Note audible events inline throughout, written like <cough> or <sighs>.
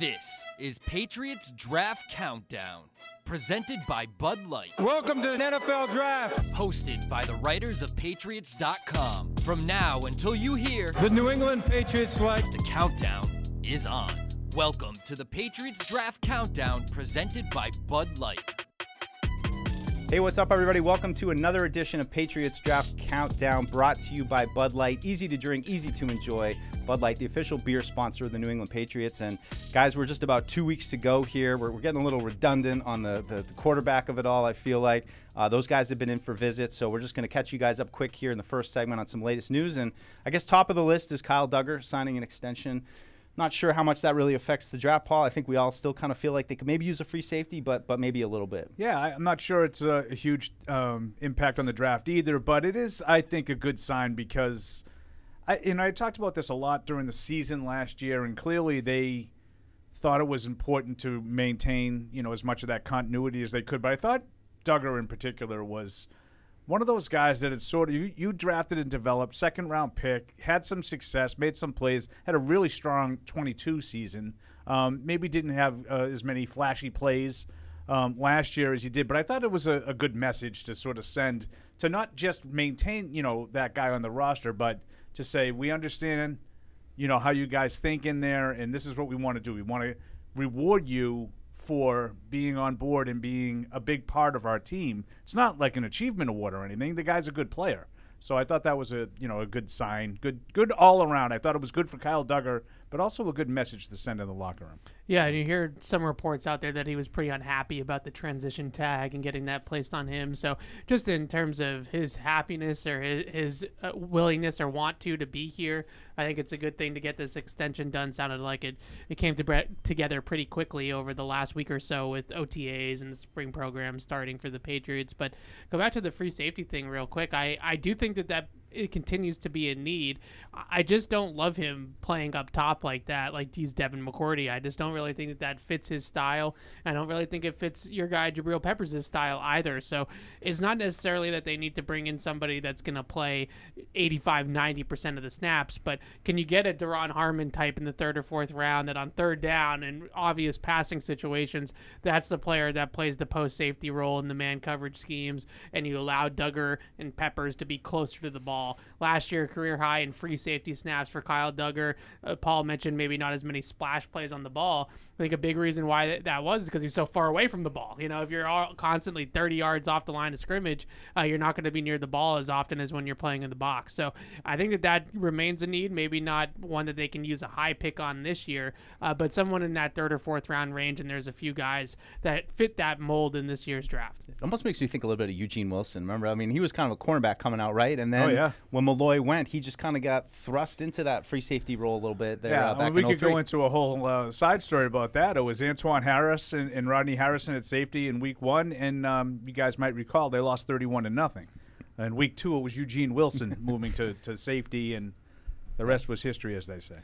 This is Patriots Draft Countdown, presented by Bud Light, Welcome to the NFL Draft. hosted by the writers of Patriots.com. From now until you hear The New England Patriots select the countdown is on. Welcome to the Patriots Draft Countdown, presented by Bud Light. Hey, what's up, everybody? Welcome to another edition of Patriots Draft Countdown brought to you by Bud Light. Easy to drink, easy to enjoy. Bud Light, the official beer sponsor of the New England Patriots. And guys, we're just about two weeks to go here. We're, we're getting a little redundant on the, the, the quarterback of it all, I feel like. Uh, those guys have been in for visits, so we're just going to catch you guys up quick here in the first segment on some latest news. And I guess top of the list is Kyle Dugger signing an extension. Not sure how much that really affects the draft, Paul. I think we all still kind of feel like they could maybe use a free safety, but but maybe a little bit. Yeah, I, I'm not sure it's a, a huge um, impact on the draft either, but it is, I think, a good sign because, I, and I talked about this a lot during the season last year, and clearly they thought it was important to maintain, you know, as much of that continuity as they could. But I thought Dugger in particular was one of those guys that had sort of you, you drafted and developed, second round pick, had some success, made some plays, had a really strong 22 season. Um, maybe didn't have uh, as many flashy plays um, last year as he did, but I thought it was a, a good message to sort of send to not just maintain, you know, that guy on the roster, but to say we understand, you know, how you guys think in there, and this is what we want to do. We want to reward you for being on board and being a big part of our team. It's not like an achievement award or anything. The guy's a good player. So I thought that was a you know a good sign, good good all around. I thought it was good for Kyle Dugger, but also a good message to send in the locker room. Yeah, and you hear some reports out there that he was pretty unhappy about the transition tag and getting that placed on him. So, just in terms of his happiness or his, uh, willingness or want to to be here, I think it's a good thing to get this extension done. Sounded like it it came to bre- together pretty quickly over the last week or so with OTAs and the spring program starting for the Patriots. But go back to the free safety thing real quick. I I do think that that it continues to be a need. I just don't love him playing up top like that, like he's Devin McCourty. I just don't really think that that fits his style. I don't really think it fits your guy Jabril Peppers' style either. So it's not necessarily that they need to bring in somebody that's going to play 85, 90% of the snaps, but can you get a Duron Harmon type in the third or fourth round that on third down and obvious passing situations, that's the player that plays the post safety role in the man coverage schemes, and you allow Dugger and Peppers to be closer to the ball. Last year, career high in free safety snaps for Kyle Dugger. Uh, Paul mentioned maybe not as many splash plays on the ball. I think a big reason why that, that was is because he's so far away from the ball. You know, if you're all constantly 30 yards off the line of scrimmage, uh, you're not going to be near the ball as often as when you're playing in the box. So I think that that remains a need. Maybe not one that they can use a high pick on this year, uh, but someone in that third or fourth round range. And there's a few guys that fit that mold in this year's draft. It almost makes me think a little bit of Eugene Wilson. Remember, I mean, he was kind of a cornerback coming out, right? And then Oh, yeah. when Milloy went, he just kind of got thrust into that free safety role a little bit. There, Yeah, uh, I mean, we in could 03. go into a whole uh, side story about that. It was Antwan Harris and, and Rodney Harrison at safety in week one, and um, you guys might recall they lost 31 to nothing. In week two, it was Eugene Wilson <laughs> moving to, to safety, and the rest was history, as they say.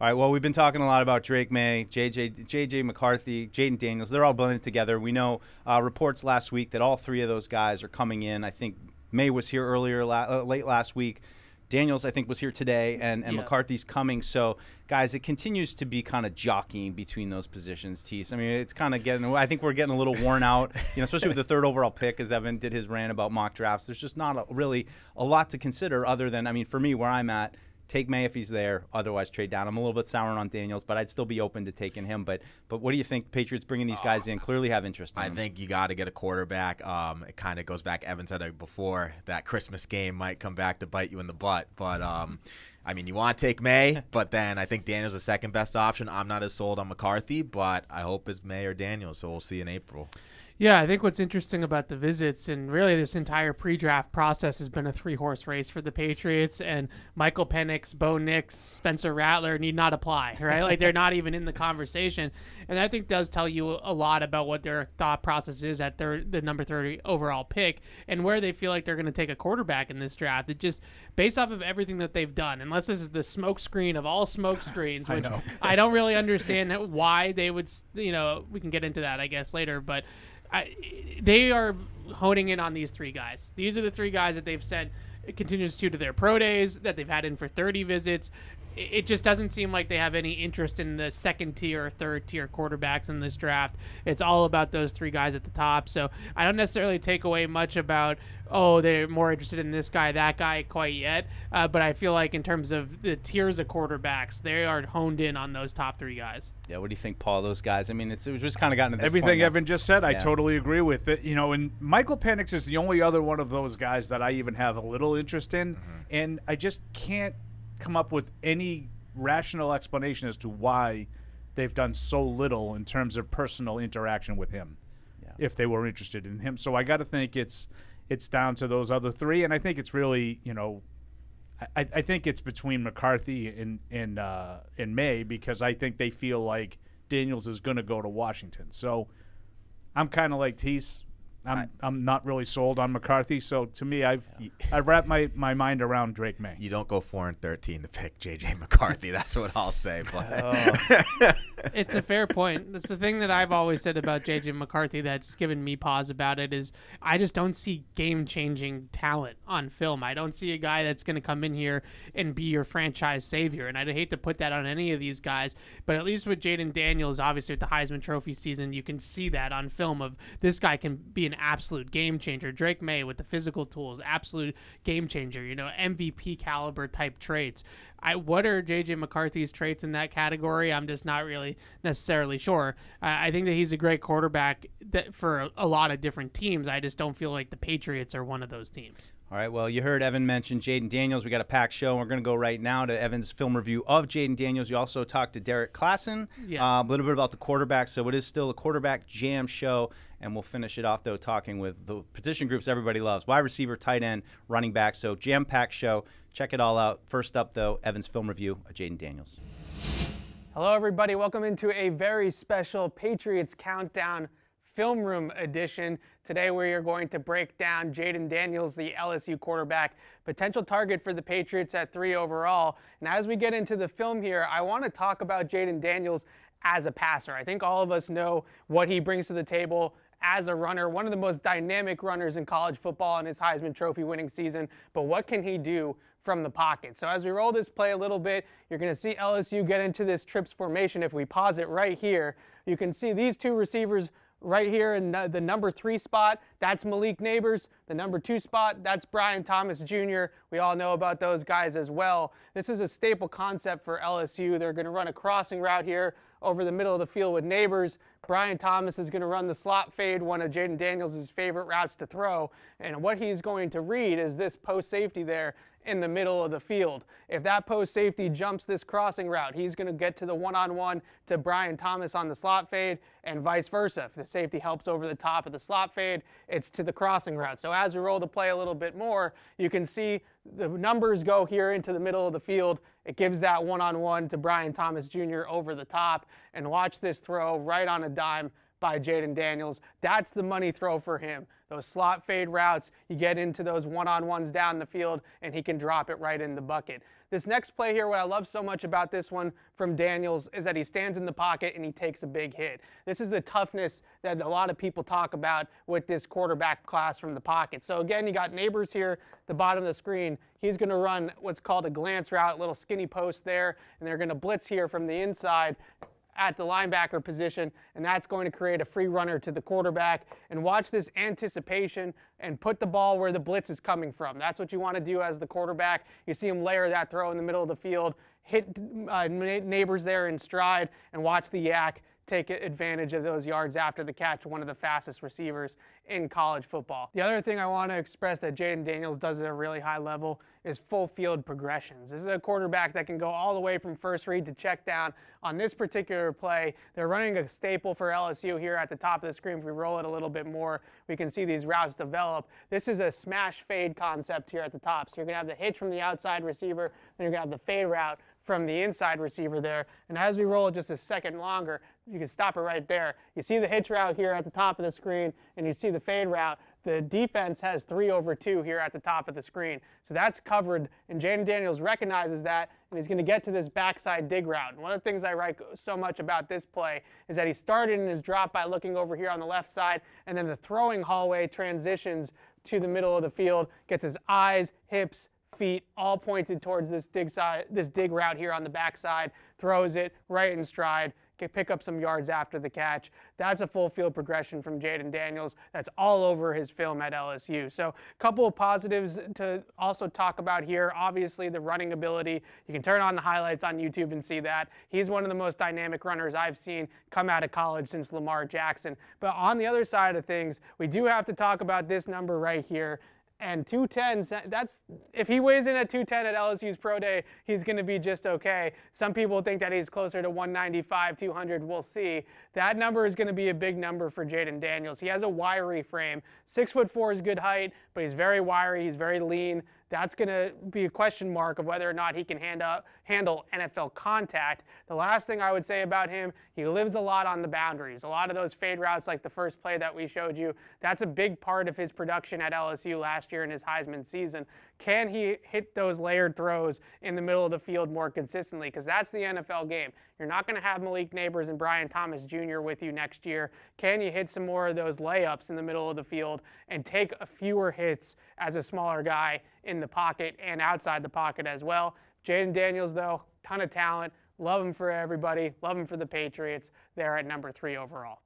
All right. Well, we've been talking a lot about Drake Maye, JJ, JJ McCarthy, Jayden Daniels. They're all blended together. We know uh, reports last week that all three of those guys are coming in. I think Maye was here earlier, la- uh, late last week. Daniels, I think, was here today, and, and Yeah. McCarthy's coming. So, guys, it continues to be kind of jockeying between those positions. Tease. I mean, it's kind of getting. I think we're getting a little worn out. You know, especially with the third overall pick, as Evan did his rant about mock drafts. There's just not a, really a lot to consider other than, I mean, for me, where I'm at. Take Maye if he's there. Otherwise, trade down. I'm a little bit sour on Daniels, but I'd still be open to taking him. But but what do you think? Patriots bringing these guys in clearly have interest. In I them. think you got to get a quarterback. Um, it kind of goes back. Evan said it before that Christmas game might come back to bite you in the butt. But um, I mean, you want to take Maye, <laughs> but then I think Daniel's the second best option. I'm not as sold on McCarthy, but I hope it's Maye or Daniel. So we'll see in April. Yeah, I think what's interesting about the visits and really this entire pre-draft process has been a three-horse race for the Patriots. And Michael Penix, Bo Nix, Spencer Rattler need not apply, right? like they're not even in the conversation. And I think does tell you a lot about what their thought process is at their the number thirty overall pick and where they feel like they're going to take a quarterback in this draft. It just based off of everything that they've done, unless this is the smoke screen of all smoke <laughs> screens, which I, don't really understand why they would. You know, we can get into that I guess later, but. I, they are honing in on these three guys. These are the three guys that they've sent continues to to their pro days that they've had in for 30 visits. It it just doesn't seem like they have any interest in the second tier or third tier quarterbacks in this draft. It's all about those three guys at the top. So I don't necessarily take away much about oh they're more interested in this guy that guy quite yet. Uh, but I feel like in terms of the tiers of quarterbacks, they are honed in on those top three guys. Yeah, what do you think, Paul? Those guys. I mean, it's it just kind of gotten to this Everything point now. Evan just said, I totally agree with it. You know, and Michael Penix is the only other one of those guys that I even have a little interest in, Mm-hmm. and I just can't come up with any rational explanation as to why they've done so little in terms of personal interaction with him. Yeah. If they were interested in him, so I got to think it's it's down to those other three, and I think it's really you know. I, I think it's between McCarthy and and uh, and Maye because I think they feel like Daniels is going to go to Washington. So I'm kind of like Tease. I'm I, am not really sold on McCarthy. So to me, I've <laughs> I've wrapped my, my mind around Drake Maye. You don't go four and thirteen to pick JJ McCarthy. That's what I'll say. <laughs> But oh. <laughs> it's a fair point. That's the thing that I've always said about JJ McCarthy that's given me pause about it is I just don't see game changing talent on film. I don't see a guy that's going to come in here and be your franchise savior. And I'd hate to put that on any of these guys, but at least with Jayden Daniels, obviously with the Heisman Trophy season, you can see that on film of this guy can be an absolute game changer. Drake Maye with the physical tools, absolute game changer. You know, MVP caliber type traits. I what are JJ McCarthy's traits in that category? I'm just not really necessarily sure. I I think that he's a great quarterback that for a, a lot of different teams. I just don't feel like the Patriots are one of those teams. All right. Well, you heard Evan mention Jayden Daniels. We got a packed show. We're going to go right now to Evan's film review of Jayden Daniels. You also talked to Derrik Klassen. Yes. Uh, a little bit about the quarterback. So it is still a quarterback jam show. And we'll finish it off, though, talking with the position groups everybody loves wide receiver, tight end, running back. So jam packed show. Check it all out. First up, though, Evan's film review of Jayden Daniels. Hello, everybody. Welcome into a very special Patriots Countdown Film Room edition. Today, we are going to break down Jayden Daniels, the LSU quarterback, potential target for the Patriots at three overall. And as we get into the film here, I want to talk about Jayden Daniels as a passer. I think all of us know what he brings to the table as a runner, one of the most dynamic runners in college football in his Heisman Trophy winning season. But what can he do from the pocket? So as we roll this play a little bit, you're going to see LSU get into this trips formation. If we pause it right here, you can see these two receivers right here in the number three spot. That's Malik Nabers. The number two spot, that's Brian Thomas Jr. We all know about those guys as well. This is a staple concept for LSU. They're going to run a crossing route here over the middle of the field with Nabers. Brian Thomas is going to run the slot fade, one of Jayden Daniels' favorite routes to throw. And what he's going to read is this post safety there in the middle of the field. If that post safety jumps this crossing route, he's going to get to the one on one to Brian Thomas on the slot fade, and vice versa. If the safety helps over the top of the slot fade, it's to the crossing route. So as we roll the play a little bit more, you can see the numbers go here into the middle of the field. It gives that one on one to Brian Thomas Jr. over the top. And watch this throw right on a dime by Jayden Daniels. That's the money throw for him. Those slot fade routes, you get into those one on ones down the field, and he can drop it right in the bucket. This next play here, what I love so much about this one from Daniels is that he stands in the pocket and he takes a big hit. This is the toughness that a lot of people talk about with this quarterback class from the pocket. So again, you got Nabers here, the bottom of the screen. He's going to run what's called a glance route, little skinny post there, and they're going to blitz here from the inside at the linebacker position, and that's going to create a free runner to the quarterback. And watch this anticipation and put the ball where the blitz is coming from. That's what you want to do as the quarterback. You see him layer that throw in the middle of the field, hit uh, Nabers there in stride, and watch the YAC take advantage of those yards after the catch, one of the fastest receivers in college football. The other thing I want to express that Jayden Daniels does at a really high level is full field progressions. This is a quarterback that can go all the way from first read to check down. On this particular play, they're running a staple for LSU here at the top of the screen. If we roll it a little bit more, we can see these routes develop. This is a smash fade concept here at the top. So you're going to have the hitch from the outside receiver, then you're going to have the fade route from the inside receiver there. And as we roll just a second longer, you can stop it right there. You see the hitch route here at the top of the screen, and you see the fade route. The defense has three over two here at the top of the screen. So that's covered, and Jayden Daniels recognizes that, and he's going to get to this backside dig route. And one of the things I like so much about this play is that he started in his drop by looking over here on the left side, and then the throwing hallway transitions to the middle of the field, gets his eyes, hips, feet, all pointed towards this dig side, this dig route here on the backside. Throws it right in stride. Pick up some yards after the catch. That's a full field progression from Jayden Daniels. That's all over his film at LSU. So, a couple of positives to also talk about here. Obviously, the running ability. You can turn on the highlights on YouTube and see that. He's one of the most dynamic runners I've seen come out of college since Lamar Jackson. But on the other side of things, we do have to talk about this number right here and 210 that's if he weighs in at 210 at lsu's pro day he's going to be just okay. Some people think that he's closer to 195 200 we'll see. That number is going to be a big number for jayden daniels. He has a wiry frame. Six foot four is good height but he's very wiry he's very lean that's going to be a question mark of whether or not he can hand up, handle NFL contact. The last thing I would say about him, he lives a lot on the boundaries. A lot of those fade routes, like the first play that we showed you, that's a big part of his production at LSU last year in his Heisman season. Can he hit those layered throws in the middle of the field more consistently? Because that's the NFL game. You're not going to have Malik Nabers and Brian Thomas Jr. with you next year. Can you hit some more of those layups in the middle of the field and take a fewer hits as a smaller guy in the pocket and outside the pocket as well? Jayden Daniels, though, ton of talent. Love him for everybody. Love him for the Patriots. They're at number three overall.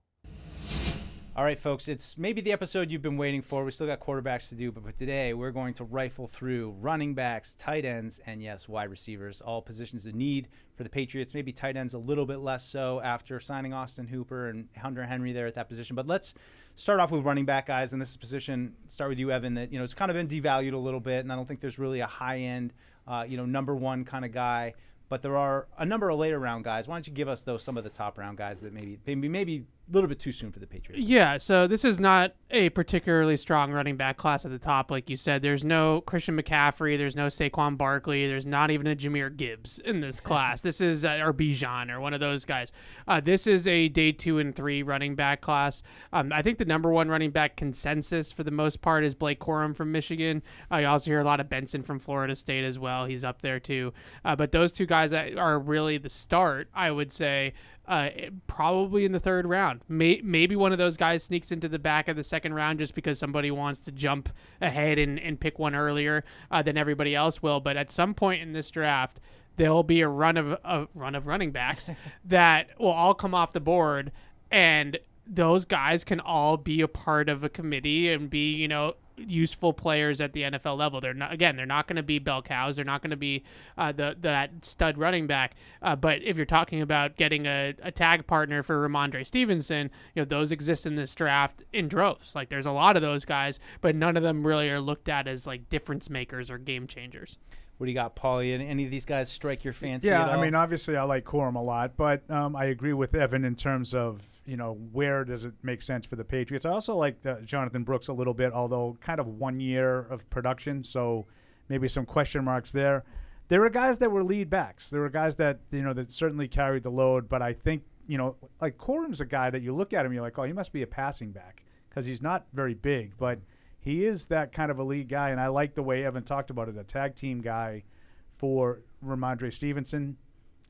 All right, folks, it's maybe the episode you've been waiting for. We still got quarterbacks to do, but, but today we're going to rifle through running backs, tight ends, and yes, wide receivers, all positions of need for the Patriots. Maybe tight ends a little bit less so after signing Austin Hooper and Hunter Henry there at that position. But let's start off with running back guys in this position. Start with you, Evan. That you know it's kind of been devalued a little bit, and I don't think there's really a high end, uh, you know, number one kind of guy. But there are a number of later round guys. Why don't you give us though, some of the top round guys that maybe maybe maybe little bit too soon for the Patriots? Yeah, so this is not a particularly strong running back class at the top, like you said. There's no Christian McCaffrey, there's no Saquon Barkley, there's not even a Jahmyr Gibbs in this <laughs> class. this is uh, or Bijan or one of those guys. Uh, this is a day two and three running back class. Um, I think the number one running back consensus for the most part is Blake Corum from Michigan. Uh, you also hear a lot of Benson from Florida State as well. He's up there too. Uh, but those two guys are really the start, I would say, uh, probably in the third round. May- maybe one of those guys sneaks into the back of the second round just because somebody wants to jump ahead and, and pick one earlier uh, than everybody else will. But at some point in this draft, there'll be a run of a run of running backs <laughs> that will all come off the board and those guys can all be a part of a committee and be, you know, useful players at the NFL level. They're not again, they're not going to be bell cows. They're not going to be uh, the that stud running back. Uh, but if you're talking about getting a, a tag partner for Rhamondre Stevenson, you know those exist in this draft in droves. Like there's a lot of those guys, but none of them really are looked at as like difference makers or game changers. What do you got, Paulie? Any of these guys strike your fancy? Yeah? I mean, obviously, I like Corum a lot, but um, I agree with Evan in terms of you know where does it make sense for the Patriots. I also like uh, Jonathan Brooks a little bit, although kind of one year of production, so maybe some question marks there. There were guys that were lead backs. There were guys that you know that certainly carried the load, but I think you know like Corum's a guy that you look at him, you're like, oh, he must be a passing back because he's not very big, but he is that kind of a lead guy, and I like the way Evan talked about it, a tag team guy for Rhamondre Stevenson.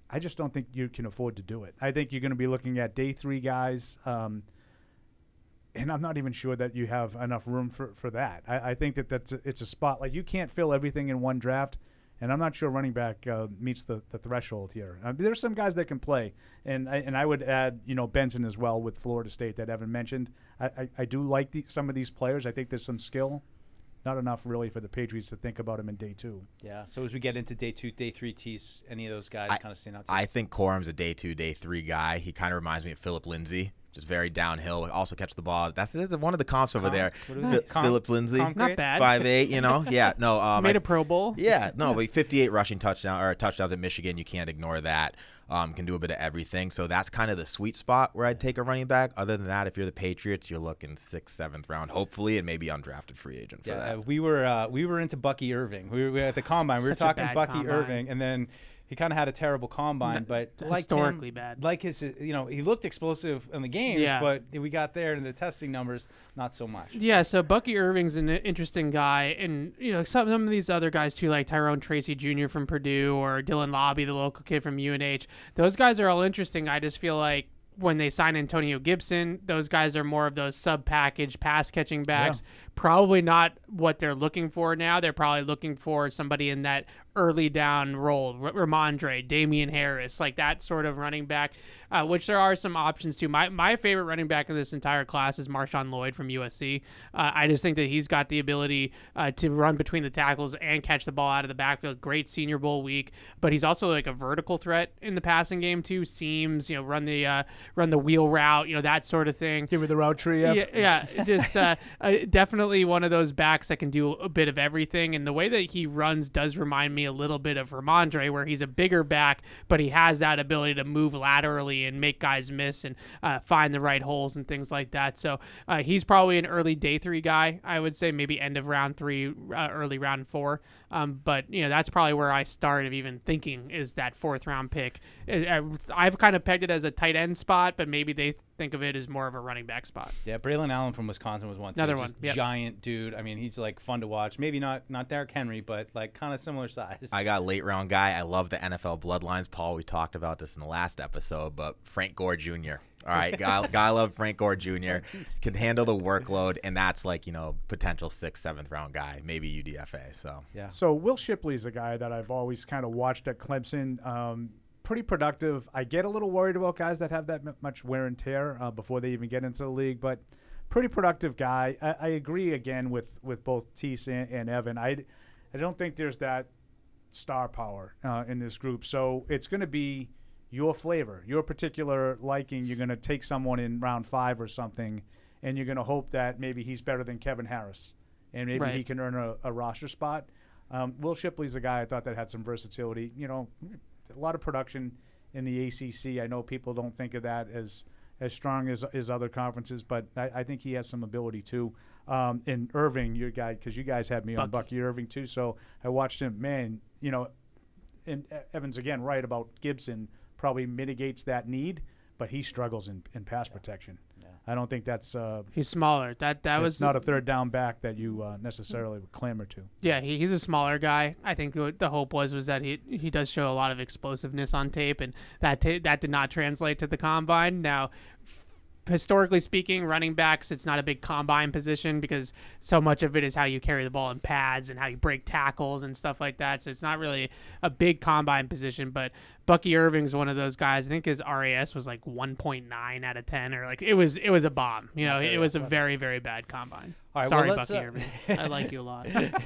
I just don't think you can afford to do it. I think you're going to be looking at day three guys, um, and I'm not even sure that you have enough room for, for that. I, I think that that's a, it's a spot like you can't fill everything in one draft, and I'm not sure running back uh, meets the, the threshold here. Uh, there's some guys that can play, and I, and I would add you know Benson as well with Florida State that Evan mentioned. I, I, I do like the, some of these players. I think there's some skill. Not enough really for the Patriots to think about him in day two. Yeah. So as we get into day two, day three tees, any of those guys kind of stand out to you? I think Corum's a day two, day three guy. He kind of reminds me of Phillip Lindsay, just very downhill. Also catch the ball. That's, that's one of the comps over Comp? there. What is Phil- it? Comp? Phillip Lindsay, Comp Not bad. five eight. You know, yeah. <laughs> No, um, Made I- a Pro Bowl. Yeah, no, <laughs> but 58 rushing touchdown or touchdowns at Michigan, you can't ignore that. Um, can do a bit of everything, so that's kind of the sweet spot where I'd take a running back. Other than that, if you're the Patriots, you're looking sixth, seventh round, hopefully, and maybe undrafted free agent for Yeah, that. uh, we were uh, we were into Bucky Irving. We were, we were at the <laughs> combine. we were talking Bucky combine. Irving, and then he kind of had a terrible combine. But like historically him, bad. Like his, you know, he looked explosive in the games, Yeah. but we got there and the testing numbers, not so much. Yeah, so Bucky Irving's an interesting guy, and you know some some of these other guys too, like Tyrone Tracy Jr. from Purdue or Dylan Laube, the local kid from UNH. Those guys are all interesting. I just feel like when they sign Antonio Gibson, those guys are more of those sub package pass catching backs. Probably not what they're looking for now. They're probably looking for somebody in that early down role, R- Rhamondre, Damien Harris, like that sort of running back, uh, which there are some options too. My, my favorite running back in this entire class is Marshawn Lloyd from USC. Uh, I just think that he's got the ability uh, to run between the tackles and catch the ball out of the backfield. Great Senior Bowl week, but he's also like a vertical threat in the passing game too. Seams, you know, run the uh, run the wheel route, you know, that sort of thing. Give me the route tree. Yeah, yeah, just uh, <laughs> uh, definitely one of those backs that can do a bit of everything. And the way that he runs does remind me a little bit of Rhamondre, where he's a bigger back, but he has that ability to move laterally and make guys miss and uh, find the right holes and things like that. So uh, he's probably an early day three guy, I would say, maybe end of round three, uh, early round four. Um, but you know that's probably where I start of even thinking is that fourth round pick. I- I've kind of pegged it as a tight end spot, but maybe they think of it as more of a running back spot. Yeah, Braylon Allen from Wisconsin was one. too. Another one, yep. giant dude. I mean, he's like fun to watch. Maybe not not Derrick Henry, but like kind of similar size. I got a late round guy. I love the NFL bloodlines. Paul, we talked about this in the last episode, but Frank Gore Jr. All right, guy, <laughs> guy love Frank Gore Jr. Can handle the workload, and that's like you know potential sixth, seventh round guy, maybe UDFA. So yeah. So Will Shipley's a guy that I've always kind of watched at Clemson. Um, pretty productive. I get a little worried about guys that have that m- much wear and tear uh, before they even get into the league, but pretty productive guy. I, I agree again with with both Tease and, and Evan. I I don't think there's that star power uh, in this group. So it's going to be your flavor, your particular liking. You're going to take someone in round five or something, and you're going to hope that maybe he's better than Kevin Harris, and maybe he can earn a, a roster spot. Um, Will Shipley's a guy I thought that had some versatility. You know, a lot of production in the ACC. I know people don't think of that as as strong as as other conferences, but I, I think he has some ability too. Um, and Irving, your guy, because you guys had me on Bucky. Bucky Irving too, so I watched him. Man, you know, and Evans again right about Gibson probably mitigates that need, but he struggles in, in pass protection. I don't think that's uh, He's smaller. That that was not a third down back that you uh, necessarily would clamor to. Yeah, he, he's a smaller guy. I think what the hope was was that he he does show a lot of explosiveness on tape, and that ta- that did not translate to the combine. Now, f- historically speaking, running backs it's not a big combine position because so much of it is how you carry the ball in pads and how you break tackles and stuff like that. So it's not really a big combine position, but. Bucky Irving's one of those guys. I think his RAS was like 1.9 out of 10, or like it was it was a bomb. You know, it was a very very bad combine. Right, Sorry, let's, Bucky uh, Irving. <laughs> I like you a lot. <laughs>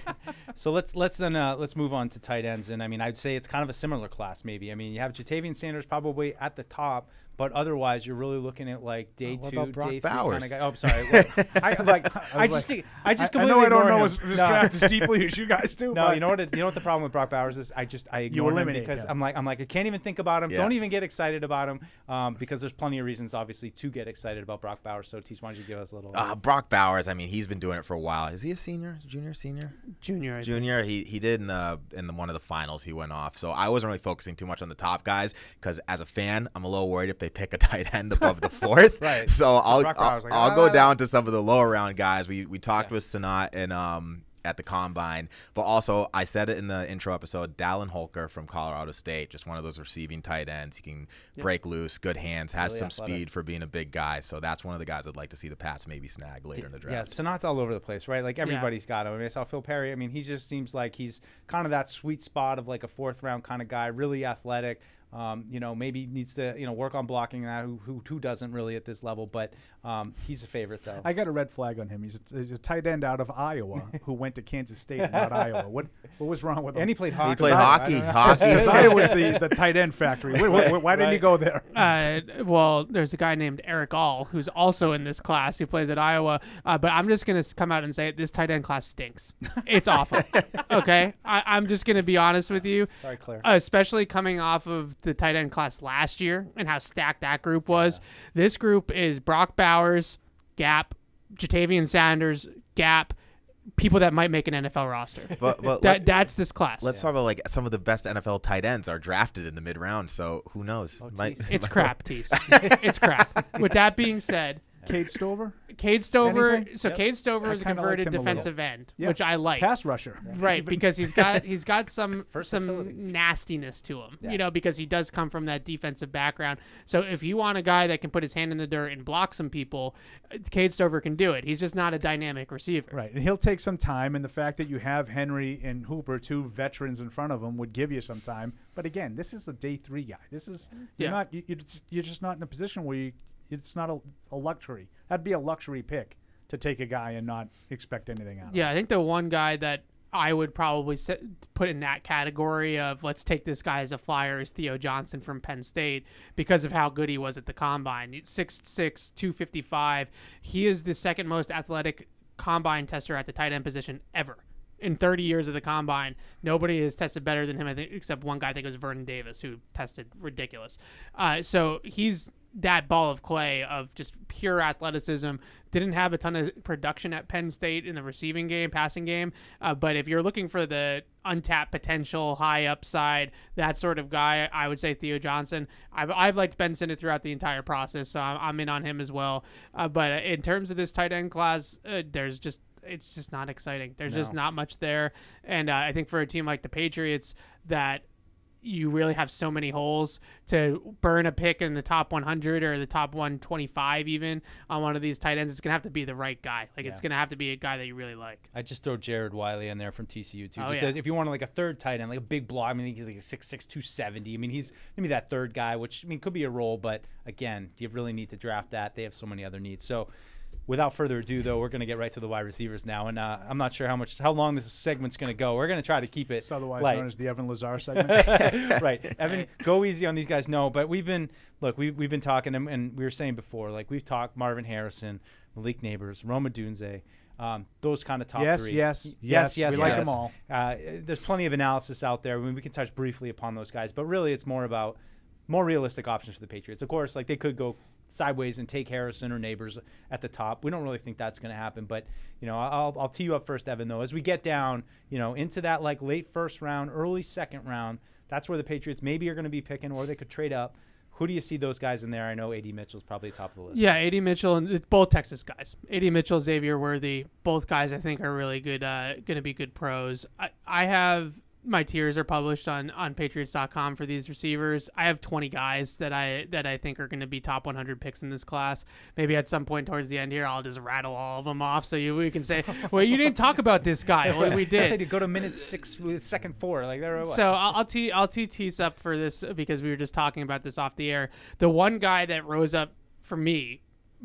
So let's let's then uh, let's move on to tight ends, and I mean I'd say it's kind of a similar class maybe. I mean you have Ja'Tavion Sanders probably at the top, but otherwise you're really looking at like day what two, about Brock day three kind Bowers? of guy. Oh, I'm sorry. Well, I <laughs> like I, was just like- think, I just I, I completely know I don't know him. as, this No. draft as deeply as you guys do. No, but you know what? It, you know what the problem with Brock Bowers is? I just I ignore him eliminate because him. I'm like I'm like I can't even think about him. Yeah. Don't even get excited about him um, because there's plenty of reasons obviously to get excited about Brock Bowers. So Tease, why don't you give us a little? uh, Brock Bowers, I mean, he's been doing it for a while. Is he a senior, junior, senior? Junior, I think. Junior, he he did in the in the, one of the finals. He went off, so I wasn't really focusing too much on the top guys because as a fan, I'm a little worried if they pick a <laughs> tight end above the fourth. <laughs> Right. So, I'll Brock I'll, Bowers, like, I'll ah. go down to some of the lower round guys. We we talked Yeah. with Sinnott and um at the combine, but also I said it in the intro episode. Dallin Holker from Colorado State, just one of those receiving tight ends. He can break loose, good hands, has Really some athletic. speed for being a big guy. So that's one of the guys I'd like to see the Pats maybe snag later in the draft. Yeah, draft. Sinnott's all over the place, right? Like everybody's got him. I mean, I saw Phil Perry. I mean, he just seems like he's kind of that sweet spot of like a fourth round kind of guy, really athletic. Um, you know, maybe needs to you know work on blocking that. Who who, who doesn't really at this level? But um, he's a favorite though. I got a red flag on him. He's a, he's a tight end out of Iowa <laughs> who went to Kansas State, not Iowa. What what was wrong with him? and he played hockey. He played I- I hockey. don't. Hockey. Because Iowa's the, the <laughs> tight end factory. Wait, wait, wait, why didn't he go there? Uh, well, there's a guy named Erick All who's also in this class who plays at Iowa. Uh, but I'm just gonna come out and say it: this tight end class stinks. It's awful. <laughs> okay, I, I'm just gonna be honest with you. Sorry, Claire. Uh, especially coming off of the tight end class last year and how stacked that group was. This group is Brock Bowers, Gap, Ja'Tavion Sanders, Gap, people that might make an NFL roster. But but that let- that's this class. Let's talk about like some of the best NFL tight ends are drafted in the mid round. So who knows? Oh, might- it's <laughs> crap, Tease. <laughs> it's crap. With that being said, Cade Stover? Cade Stover. Anything? So Yep. Cade Stover I is a converted him a defensive end, Yeah. which I like. Pass rusher. <laughs> Right, because he's got he's got <laughs> some some nastiness to him, Yeah. you know, because he does come from that defensive background. So if you want a guy that can put his hand in the dirt and block some people, Cade Stover can do it. He's just not a dynamic receiver. Right, and he'll take some time, and the fact that you have Henry and Hooper, two veterans in front of him, would give you some time. But again, this is a day three guy. This is you're Yeah. not you, you're just- you're just not in a position where you, it's not a, a luxury. That'd be a luxury pick to take a guy and not expect anything out. of him. Yeah, I think the one guy that I would probably set, put in that category of let's take this guy as a flyer is Theo Johnson from Penn State because of how good he was at the combine. 6'6, 255. He is the second most athletic combine tester at the tight end position ever. In 30 years of the combine, nobody has tested better than him, I think, except one guy. I think it was Vernon Davis, who tested ridiculous. Uh, so he's that ball of clay of just pure athleticism. Didn't have a ton of production at Penn State in the receiving game, passing game. Uh, but if you're looking for the untapped potential, high upside, that sort of guy, I would say Theo Johnson. I've, I've liked Ben Sinnott throughout the entire process, so I'm, I'm in on him as well. Uh, but in terms of this tight end class, uh, there's just it's just not exciting. There's just not much there, and uh, I think for a team like the Patriots, that you really have so many holes to burn a pick in the top 100 or the top 125 even on one of these tight ends. It's gonna have to be the right guy. Like it's gonna have to be a guy that you really like. I just throw Jared Wiley in there from TCU too. Oh, just yeah. as if you want like a third tight end, like a big block. I mean, he's like a 6'6", 270. I mean, he's maybe that third guy, which I mean could be a role, but again, do you really need to draft that? They have so many other needs. So, without further ado, though, we're gonna get right to the wide receivers now, and uh, I'm not sure how much how long this segment's gonna go. We're gonna try to keep it It's otherwise light. known as the Evan Lazar segment. <laughs> right. <laughs> Evan, go easy on these guys. No, but we've been look, we've we've been talking and, and we were saying before, like we've talked Marvin Harrison, Malik Nabers, Rome Odunze, um, those kind of top Yes, three. yes, yes, yes, yes. we like yes. them all. Uh, there's plenty of analysis out there. I mean, we can touch briefly upon those guys, but really, it's more about more realistic options for the Patriots. Of course, like they could go sideways and take Harrison or Nabers at the top. We don't really think that's going to happen, but you know, I'll I'll tee you up first, Evan. Though, as we get down, you know, into that like late first round, early second round, that's where the Patriots maybe are going to be picking, or they could trade up. Who do you see those guys in there? I know AD Mitchell's probably top of the list. Yeah, AD Mitchell and both Texas guys. AD Mitchell, Xavier Worthy, both guys I think are really good. Uh, going to be good pros. I, I have my tiers are published on on Patriots.com for these receivers. I have 20 guys that I that I think are going to be top 100 picks in this class. Maybe at some point towards the end here, I'll just rattle all of them off so you we can say, <laughs> well, you didn't talk about this guy. Well, we did. <laughs> I said to go to minute six with second four. Like there it was. So I'll, I'll tee I'll tee tease up for this because we were just talking about this off the air. The one guy that rose up for me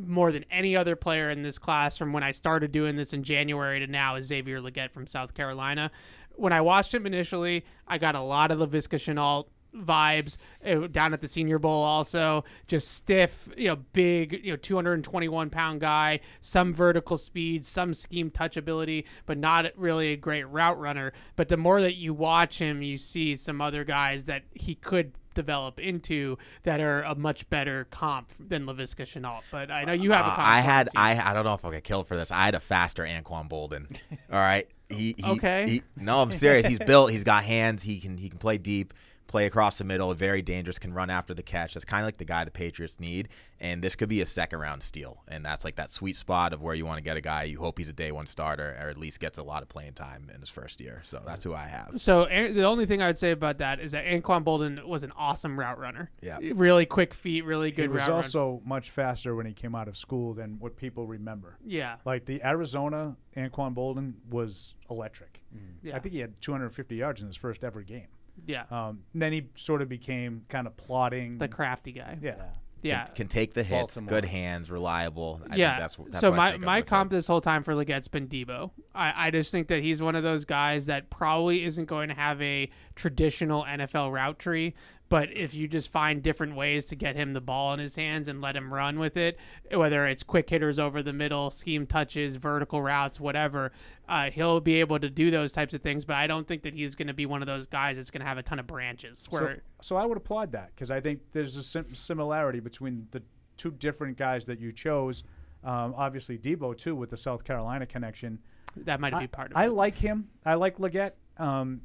more than any other player in this class from when I started doing this in January to now is Xavier Legette from South Carolina. When I watched him initially, I got a lot of Laviska Shenault vibes uh, down at the Senior Bowl. Also, just stiff, you know, big, you know, 221 pound guy, some vertical speed, some scheme touch ability, but not really a great route runner. But the more that you watch him, you see some other guys that he could develop into that are a much better comp than Laviska Shenault. But I know you have a Uh. I had. I I don't know if I'll get killed for this. I had a faster Anquan Boldin. <laughs> All right. He, he Okay. he- no, I'm serious. He's built. He's got hands. He can he can play deep, play across the middle. Very dangerous. Can run after the catch. That's kind of like the guy the Patriots need. And this could be a second round steal. And that's like that sweet spot of where you want to get a guy. You hope he's a day one starter or at least gets a lot of playing time in his first year. So that's who I have. So the only thing I would say about that is that Anquan Boldin was an awesome route runner. Yeah. really quick feet, really he good was route run. also much faster when he came out of school than what people remember. Yeah, Like the Arizona Anquan Boldin was electric. Mm. yeah, I think he had 250 yards in his first ever game. Yeah. Um, then he sort of became kind of plotting. the crafty guy. yeah. yeah. Can, can take the hits. Baltimore. Good hands. Reliable. I yeah. Think that's, that's so what I my think my with him. comp this whole time for Legette's been Deebo. I, I just think that he's one of those guys that probably isn't going to have a traditional NFL route tree. But if you just find different ways to get him the ball in his hands and let him run with it, whether it's quick hitters over the middle, scheme touches, vertical routes, whatever, uh, he'll be able to do those types of things. But I don't think that he's going to be one of those guys that's going to have a ton of branches. So, Where so I would applaud that because I think there's a sim- similarity between the two different guys that you chose. Um, obviously, Deebo too with the South Carolina connection. that might be part of I it. I like him. I like Legette. Um,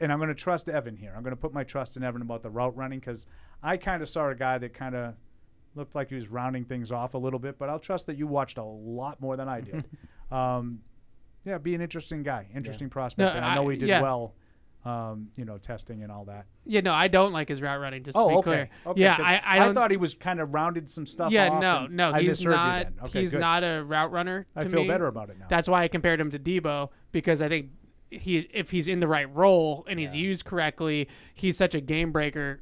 and I'm going to trust Evan here. I'm going to put my trust in Evan about the route running because I kind of saw a guy that kind of Looked like he was rounding things off a little bit, but I'll trust that you watched a lot more than I did. <laughs> um, yeah, be an interesting guy, interesting prospect, No, and I know he did yeah. well. Um, you know, testing and all that. Yeah, no, I don't like his route running. Just to Oh, be okay. clear. okay. yeah, I, I don't. thought he was kind of rounded some stuff yeah, no, no, I he's not. Okay, he's good. not a route runner. I feel me. better about it now. That's why I compared him to Deebo because I think he, if he's in the right role and he's used correctly, he's such a game breaker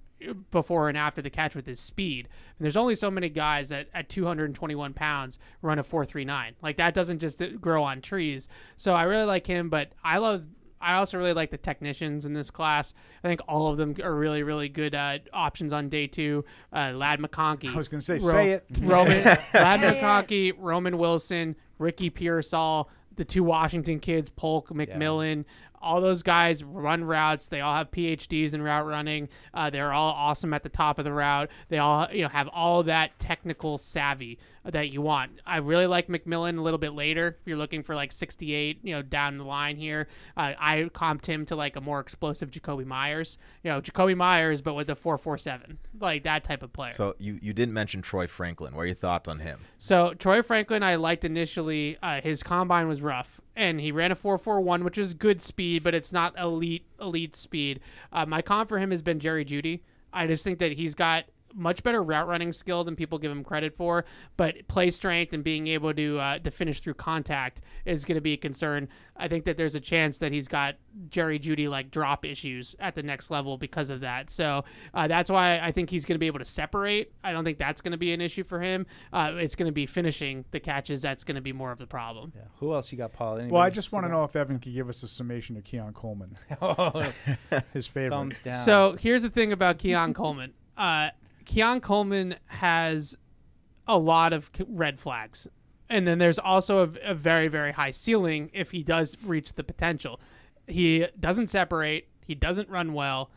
before and after the catch with his speed. And there's only so many guys that at 221 pounds run a 4.39. Like that doesn't just grow on trees. So I really like him, but I love. I also really like the technicians in this class. I think all of them are really, really good uh, options on day two. Uh, Ladd McConkey. I was gonna say, say it. Roman, <laughs> Ladd McConkey, Roman Wilson, Ricky Pearsall, the two Washington kids, Polk, McMillan. All those guys run routes. They all have PhDs in route running. Uh, they're all awesome at the top of the route. They all, you know, have all that technical savvy that you want. I really like McMillan a little bit later. If you're looking for like 68, you know, down the line here, uh, I comped him to like a more explosive Jakobi Meyers. You know, Jakobi Meyers, but with a 4.47, like that type of player. So you, you didn't mention Troy Franklin. What are your thoughts on him? So Troy Franklin, I liked initially. Uh, his combine was rough, and he ran a 4.41, which is good speed, but it's not elite elite speed. Uh, my comp for him has been Jerry Jeudy. I just think that he's got much better route running skill than people give him credit for, but play strength and being able to uh, to finish through contact is going to be a concern. I think that there's a chance that he's got Jerry Jeudy like drop issues at the next level because of that. So uh, that's why I think he's going to be able to separate. I don't think that's going to be an issue for him. Uh, it's going to be finishing the catches that's going to be more of the problem. Yeah. Who else you got, Paul? Well, I just want to know if Evan could give us a summation of Keon Coleman, <laughs> his favorite. thumbs down. So here's the thing about Keon Coleman. Uh, Keon Coleman has a lot of red flags. And then there's also a, a very, very high ceiling if he does reach the potential. He doesn't separate, he doesn't run well.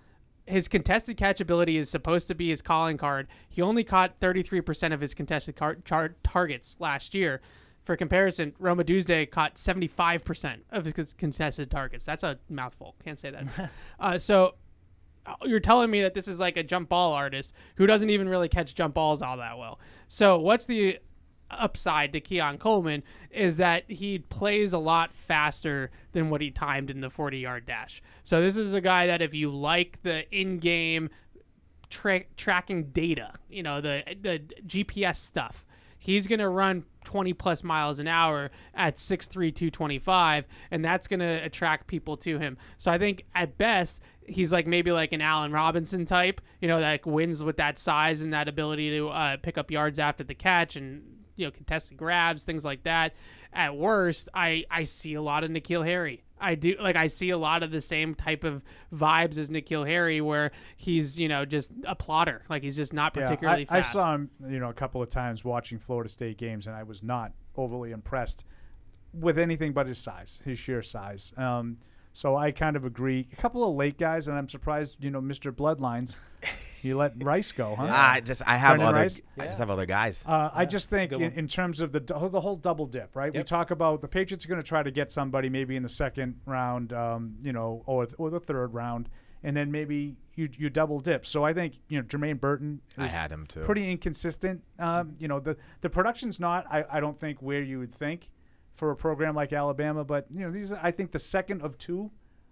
His contested catchability is supposed to be his calling card. He only caught 33% of his contested car- char- targets last year. For comparison, Rome Odunze caught 75% of his contested targets. That's a mouthful. Can't say that. <laughs> uh, so you're telling me that this is like a jump ball artist who doesn't even really catch jump balls all that well. So what's the upside to Keon Coleman is that he plays a lot faster than what he timed in the 40 yard dash. So this is a guy that if you like the in-game tra- tracking data, you know, the the GPS stuff. He's going to run 20 plus miles an hour at 6'3, 225, and that's going to attract people to him. So I think at best, he's like maybe like an Allen Robinson type, you know, that wins with that size and that ability to uh, pick up yards after the catch and, you know, contested grabs, things like that. At worst, I, I see a lot of N'Keal Harry. I do like I see a lot of the same type of vibes as N'Keal Harry, where he's you know just a plotter, like he's just not Yeah, particularly I, I fast. saw him, you know, a couple of times watching Florida State games, and I was not overly impressed with anything but his size, his sheer size. Um, so I kind of agree. A couple of late guys, and I'm surprised, you know, Mr. Bloodlines, you let <laughs> Rice go, huh? I just I have Brenden other Rice? I just have other guys. Uh, I just think in, in terms of the the whole double dip, right? We talk about the Patriots are going to try to get somebody maybe in the second round, um, you know, or or the third round, and then maybe you you double dip. So I think you know Jermaine Burton I had him too. pretty inconsistent. Um, you know the the production's not I, I don't think where you would think for a program like Alabama, but you know these I think the second of two.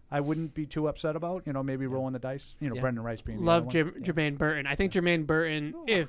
I wouldn't be too upset about, you know, maybe rolling the dice. You know, Yeah. Brenden Rice being the Love. Jim, Jermaine Burton. I think Jermaine Burton, if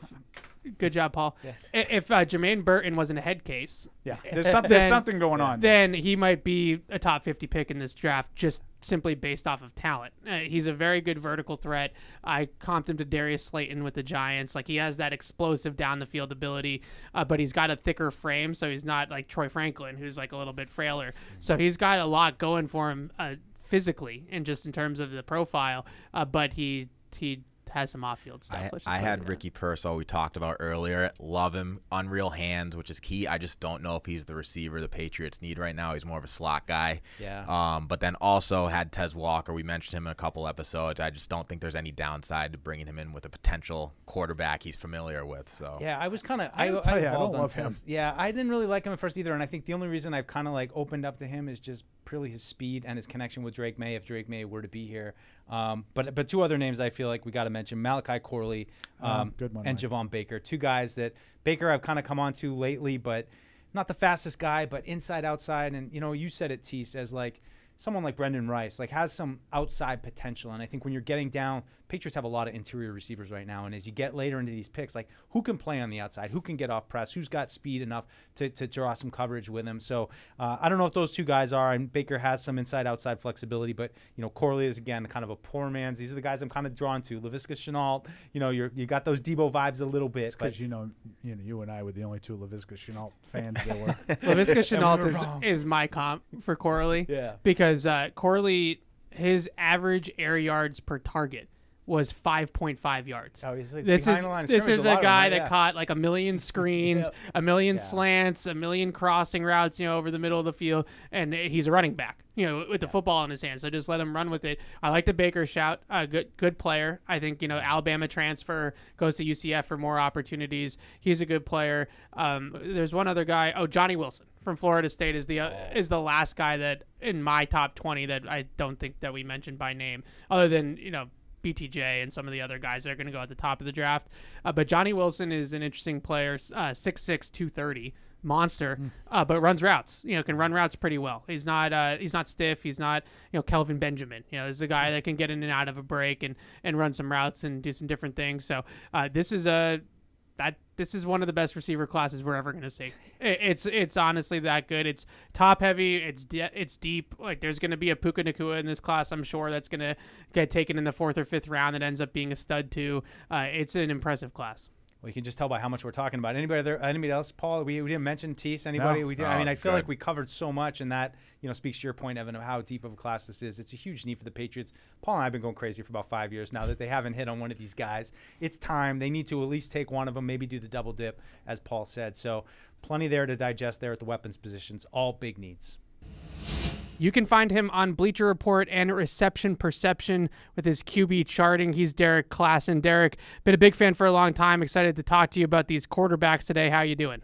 good job, Paul. I- If uh, Jermaine Burton wasn't a head case, Yeah, <laughs> there's something there's Then- something going on. then he might be a top 50 pick in this draft just simply based off of talent. Uh, he's a very good vertical threat. I comped him to Darius Slayton with the Giants. Like he has that explosive down the field ability, uh, but he's got a thicker frame, so he's not like Troy Franklin, who's like a little bit frailer. So he's got a lot going for him uh, physically and just in terms of the profile, uh, but he he has some off-field stuff. I, let's I had at that. Ricky Pearsall we talked about earlier. Love him. Unreal hands, which is key. I just don't know if he's the receiver the Patriots need right now. He's more of a slot guy. Yeah. Um, but then also had Tez Walker. We mentioned him in a couple episodes. I just don't think there's any downside to bringing him in with a potential quarterback he's familiar with. So Yeah, I was kind of. I, gotta I, tell ya, I don't love him. Tez. Yeah, I didn't really like him at first either, and I think the only reason I've kind of like opened up to him is just purely his speed and his connection with Drake Maye. If Drake Maye were to be here, um, but but two other names I feel like we got to mention Malachi Corley um, Um, good one, and Mike. Javon Baker. Two guys that Baker I've kind of come on to lately, but not the fastest guy, but inside outside. And you know, you said it, Tease, as like someone like Brenden Rice, like has some outside potential. And I think when you're getting down, Patriots have a lot of interior receivers right now. And as you get later into these picks, like who can play on the outside? Who can get off press? Who's got speed enough to, to draw some coverage with him? So uh, I don't know if those two guys are. And Baker has some inside outside flexibility, but you know, Corley is again kind of a poor man's. These are the guys I'm kind of drawn to. Laviska Shenault, you know, you're you got those Deebo vibes a little bit. because you know, you know, you and I were the only two Laviska Shenault fans there were. <laughs> Laviska <laughs> Shenault were is, wrong. is my comp for Corley. Yeah. Because uh, Corley, his average air yards per target was 5.5 yards. Oh, like this is the line of this is a a of them, guy that Yeah. caught like a million <laughs> screens, a million Yeah. slants, a million crossing routes, you know, over the middle of the field, and he's a running back, you know, with the football in his hand. So just let him run with it. I like the Baker shout. A good good player. I think you know Alabama transfer goes to UCF for more opportunities. He's a good player. Um, there's one other guy. Oh, Johnny Wilson from Florida State is the uh, is the last guy that in my top 20 that I don't think that we mentioned by name, other than you know. BTJ and some of the other guys that are going to go at the top of the draft. Uh, but Johnny Wilson is an interesting player, six six two thirty 6'6", 230 monster, uh, but runs routes. You know, can run routes pretty well. He's not uh, he's not stiff. He's not you know Kelvin Benjamin. You know, he's a guy that can get in and out of a break and and run some routes and do some different things. So uh, this is a that this is one of the best receiver classes we're ever going to see. It's it's honestly that good. It's top heavy. It's de- it's deep. Like there's going to be a Puka Nacua in this class. I'm sure that's going to get taken in the fourth or fifth round. That ends up being a stud too. Uh, it's an impressive class. Well, you can just tell by how much we're talking about. Anybody there? Anybody else? Paul, we, we didn't mention Tease. Anybody? No. We did. I mean, Oh, I feel like we covered so much, and that you know speaks to your point, Evan, of how deep of a class this is. It's a huge need for the Patriots. Paul and I have been going crazy for about five years now that they haven't hit on one of these guys. It's time. They need to at least take one of them, maybe do the double dip, as Paul said. So, plenty there to digest there at the weapons positions. All big needs. You can find him on Bleacher Report and Reception Perception with his QB charting. He's Derrik Klassen. Derrik, been a big fan for a long time. Excited to talk to you about these quarterbacks today. How you doing?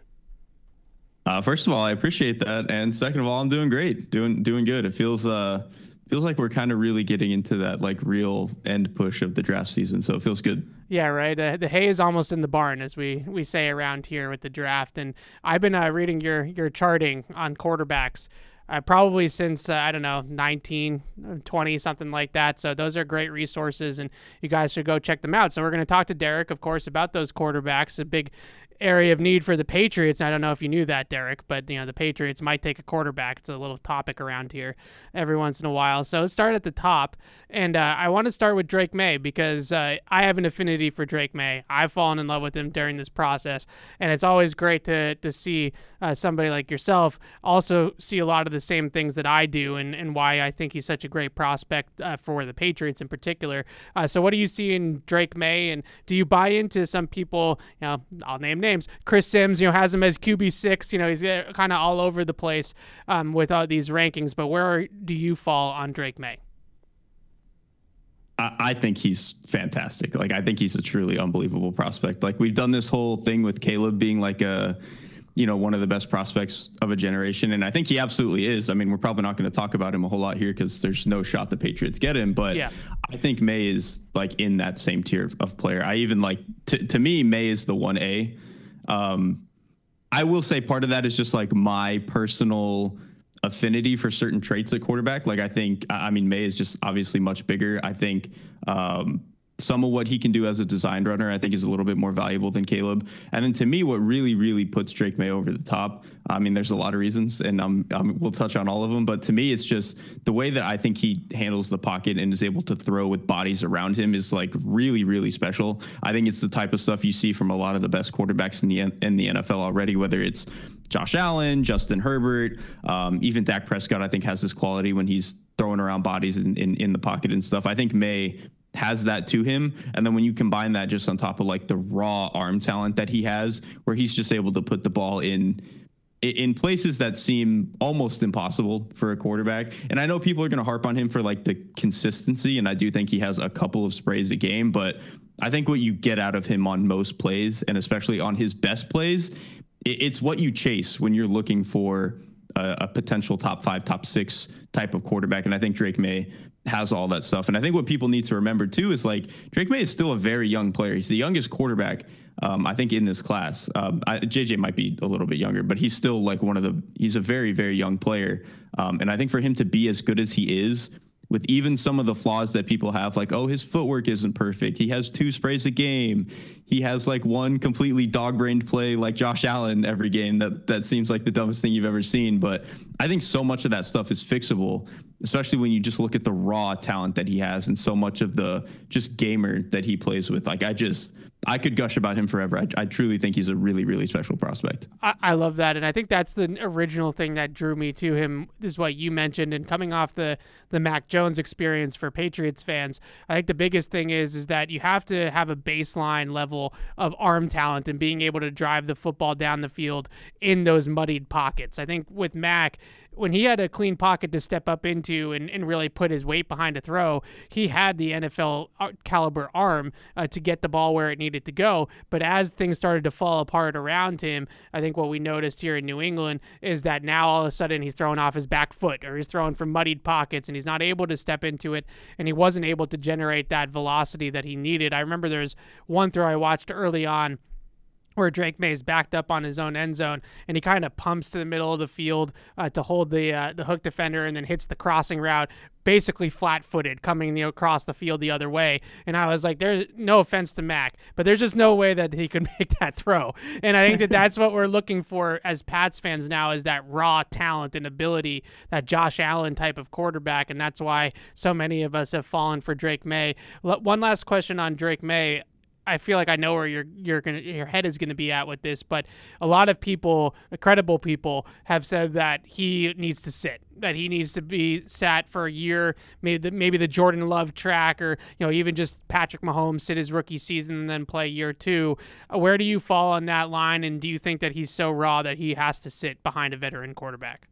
Uh, first of all, I appreciate that, and second of all, I'm doing great, doing doing good. It feels uh feels like we're kind of really getting into that like real end push of the draft season, so it feels good. Yeah, right. Uh, the hay is almost in the barn, as we, we say around here with the draft. And I've been uh, reading your your charting on quarterbacks. Uh, probably since uh, I don't know 19 uh, 20 something like that. So those are great resources and you guys should go check them out. So we're going to talk to Derrik of course about those quarterbacks. A big area of need for the Patriots. I don't know if you knew that, Derrik, but you know the Patriots might take a quarterback. It's a little topic around here every once in a while. So let's start at the top, and uh, I want to start with Drake Maye because uh, I have an affinity for Drake Maye. I've fallen in love with him during this process, and it's always great to to see uh, somebody like yourself also see a lot of the same things that I do, and and why I think he's such a great prospect uh, for the Patriots in particular. Uh, so what do you see in Drake Maye, and do you buy into some people? You know, I'll name names. Chris Simms, you know, has him as QB six. You know, he's kind of all over the place um, with all these rankings. But where do you fall on Drake Maye? I, think he's fantastic. Like I think he's a truly unbelievable prospect. Like we've done this whole thing with Caleb being like a you know, one of the best prospects of a generation. And I think he absolutely is. I mean, we're probably not going to talk about him a whole lot here because there's no shot the Patriots get him. But Yeah. I think Maye is like in that same tier of, of player. I even like, to, to me, Maye is the 1A. Um, I will say part of that is just like my personal affinity for certain traits at quarterback. Like I think, I mean, Maye is just obviously much bigger. I think um, some of what he can do as a designed runner, I think, is a little bit more valuable than Caleb. And then to me, what really, really puts Drake Maye over the top. I mean, there's a lot of reasons, and um, um, we'll touch on all of them. But to me, it's just the way that I think he handles the pocket and is able to throw with bodies around him is like really, really special. I think it's the type of stuff you see from a lot of the best quarterbacks in the in the NFL already, whether it's Josh Allen, Justin Herbert, um, even Dak Prescott. I think has this quality when he's throwing around bodies in, in, in the pocket and stuff. I think Maye has that to him. And then when you combine that just on top of like the raw arm talent that he has, where he's just able to put the ball in in places that seem almost impossible for a quarterback. And I know people are going to harp on him for like the consistency, and I do think he has a couple of sprays a game, but I think what you get out of him on most plays, and especially on his best plays, it's what you chase when you're looking for a, a potential top five, top six type of quarterback. And I think Drake Maye has all that stuff. And I think what people need to remember too is like Drake Maye is still a very young player. He's the youngest quarterback, um, I think, in this class. Um, I, JJ might be a little bit younger, but he's still like one of the. He's a very very young player, um, and I think for him to be as good as he is with even some of the flaws that people have, like, oh, his footwork isn't perfect. He has two sprays a game. He has like one completely dog brained play like Josh Allen every game. That that seems like the dumbest thing you've ever seen. But I think so much of that stuff is fixable, especially when you just look at the raw talent that he has and so much of the just gamer that he plays with. Like I just I could gush about him forever. I, I truly think he's a really, really special prospect. I, I, love that, and I think that's the original thing that drew me to him. Is what you mentioned, and coming off the the Mac Jones experience for Patriots fans, I think the biggest thing is is that you have to have a baseline level of arm talent and being able to drive the football down the field in those muddied pockets. I think with Mac when he had a clean pocket to step up into and, and really put his weight behind a throw, he had the NFL uh, caliber arm uh, to get the ball where it needed to go. But as things started to fall apart around him, I think what we noticed here in New England is that now all of a sudden he's throwing off his back foot or he's throwing from muddied pockets and he's not able to step into it and he wasn't able to generate that velocity that he needed. I remember there's one throw I watched early on where Drake Maye is backed up on his own end zone, and he kind of pumps to the middle of the field uh, to hold the uh, the hook defender, and then hits the crossing route, basically flat-footed, coming the, across the field the other way. And I was like, "There's no offense to Mac, but there's just no way that he could <laughs> make that throw." And I think that that's what we're looking for as Pats fans now is that raw talent and ability, that Josh Allen type of quarterback, and that's why so many of us have fallen for Drake Maye. One last question on Drake Maye. I feel like I know where your your your head is gonna be at with this, but a lot of people, credible people, have said that he needs to sit, that he needs to be sat for a year, maybe the, maybe the Jordan Love track, or you know even just Patrick Mahomes sit his rookie season and then play year two. Uh, where do you fall on that line, and do you think that he's so raw that he has to sit behind a veteran quarterback?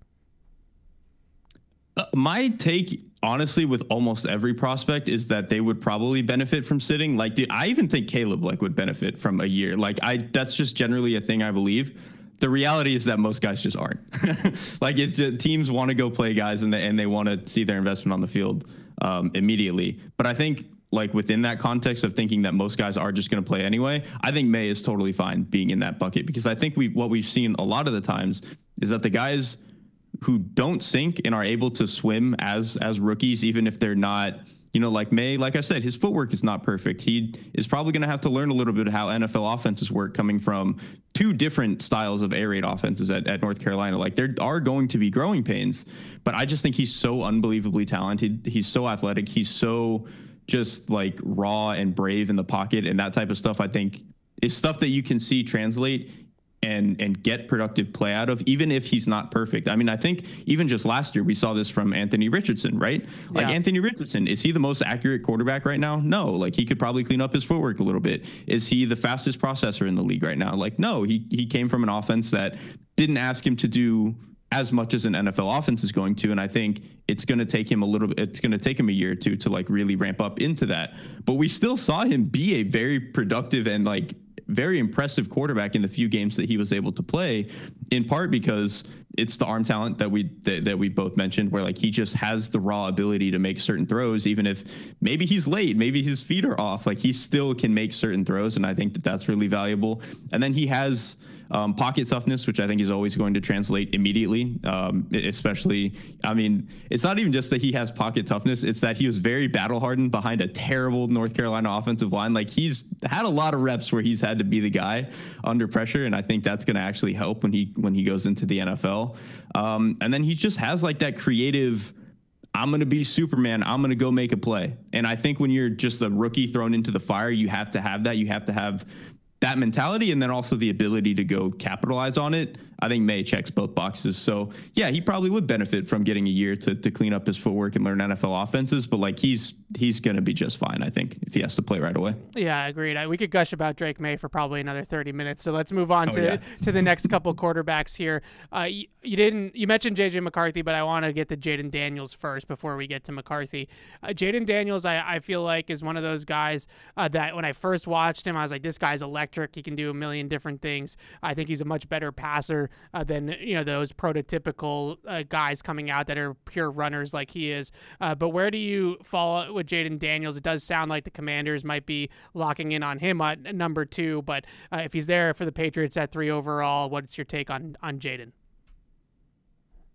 Uh, my take, honestly, with almost every prospect is that they would probably benefit from sitting. Like, I even think Caleb like would benefit from a year. Like, I that's just generally a thing I believe. The reality is that most guys just aren't. <laughs> like, it's just, teams want to go play guys and they, and they want to see their investment on the field um, immediately. But I think like within that context of thinking that most guys are just going to play anyway, I think Maye is totally fine being in that bucket because I think we what we've seen a lot of the times is that the guys who don't sink and are able to swim as as rookies, even if they're not, you know, like Maye. Like I said, his footwork is not perfect. He is probably going to have to learn a little bit how NFL offenses work, coming from two different styles of air raid offenses at, at North Carolina. Like there are going to be growing pains, but I just think he's so unbelievably talented. He's so athletic. He's so just like raw and brave in the pocket and that type of stuff. I think is stuff that you can see translate and and get productive play out of, even if he's not perfect. I mean, I think even just last year we saw this from Anthony Richardson, right? Like yeah. Anthony Richardson, is he the most accurate quarterback right now? No. Like he could probably clean up his footwork a little bit. Is he the fastest processor in the league right now? Like no, he he came from an offense that didn't ask him to do as much as an NFL offense is going to. And I think it's going to take him a little bit, it's going to take him a year or two to like really ramp up into that. But we still saw him be a very productive and like very impressive quarterback in the few games that he was able to play, in part because it's the arm talent that we that, that we both mentioned, where like he just has the raw ability to make certain throws, even if maybe he's late, maybe his feet are off, like he still can make certain throws, and I think that that's really valuable. And then he has um, pocket toughness, which I think is always going to translate immediately, um, especially, I mean, it's not even just that he has pocket toughness, it's that he was very battle hardened behind a terrible North Carolina offensive line. Like he's had a lot of reps where he's had to be the guy under pressure, and I think that's going to actually help when he when he goes into the NFL. Um, and then he just has like that creative. I'm going to be Superman. I'm going to go make a play. And I think when you're just a rookie thrown into the fire, you have to have that. You have to have that mentality and then also the ability to go capitalize on it. I think Maye checks both boxes. So yeah, he probably would benefit from getting a year to, to clean up his footwork and learn NFL offenses. But like he's he's going to be just fine, I think, if he has to play right away. Yeah, agreed. I, we could gush about Drake Maye for probably another thirty minutes. So let's move on oh, to yeah. to the next couple <laughs> quarterbacks here. Uh, you, you, didn't you mentioned JJ McCarthy, but I want to get to Jayden Daniels first before we get to McCarthy. Uh, Jayden Daniels, I, I feel like is one of those guys uh, that when I first watched him, I was like, this guy's electric. He can do a million different things. I think he's a much better passer uh, than you know those prototypical uh, guys coming out that are pure runners like he is. Uh, but where do you fall with Jayden Daniels? It does sound like the Commanders might be locking in on him at number two. But uh, if he's there for the Patriots at three overall, what's your take on on Jayden?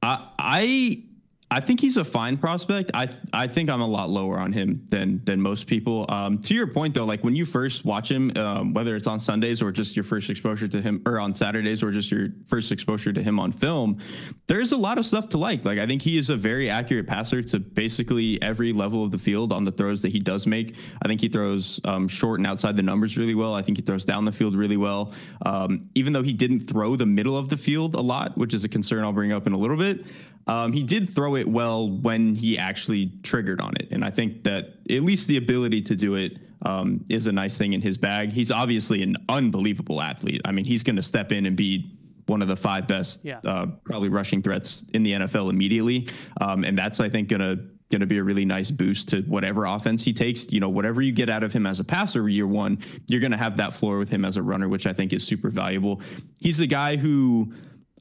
I I think he's a fine prospect. I I think I'm a lot lower on him than than most people. Um, to your point though, like when you first watch him, um, whether it's on Sundays or just your first exposure to him, or on Saturdays or just your first exposure to him on film, there's a lot of stuff to like. Like I think he is a very accurate passer to basically every level of the field on the throws that he does make. I think he throws um, short and outside the numbers really well. I think he throws down the field really well. Um, even though he didn't throw the middle of the field a lot, which is a concern I'll bring up in a little bit. Um, he did throw it well when he actually triggered on it, and I think that at least the ability to do it um, is a nice thing in his bag. He's obviously an unbelievable athlete. I mean, he's going to step in and be one of the five best, Yeah. uh, probably rushing threats in the NFL immediately, um, and that's I think going to going to be a really nice boost to whatever offense he takes. You know, whatever you get out of him as a passer year one, you're going to have that floor with him as a runner, which I think is super valuable. He's a guy who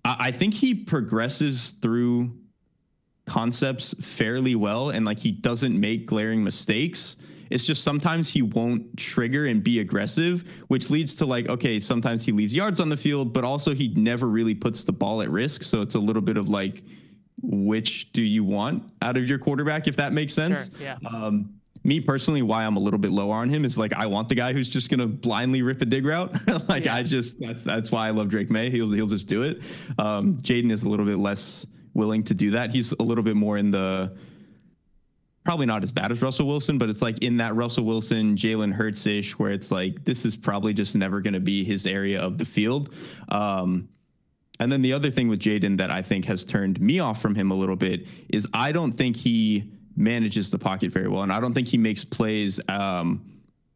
I I think he progresses through concepts fairly well and like he doesn't make glaring mistakes. It's just sometimes he won't trigger and be aggressive, which leads to like, okay, sometimes he leaves yards on the field, but also he never really puts the ball at risk. So it's a little bit of like, which do you want out of your quarterback, if that makes sense? Sure, yeah. Um, me personally, why I'm a little bit lower on him is like I want the guy who's just gonna blindly rip a dig route. <laughs> like Yeah. I just that's that's why I love Drake Maye. He'll he'll just do it. Um, Jayden is a little bit less willing to do that. He's a little bit more in the probably not as bad as Russell Wilson, but it's like in that Russell Wilson, Jalen Hurts ish, where it's like this is probably just never going to be his area of the field. Um, and then the other thing with Jayden that I think has turned me off from him a little bit is I don't think he manages the pocket very well, and I don't think he makes plays. Um,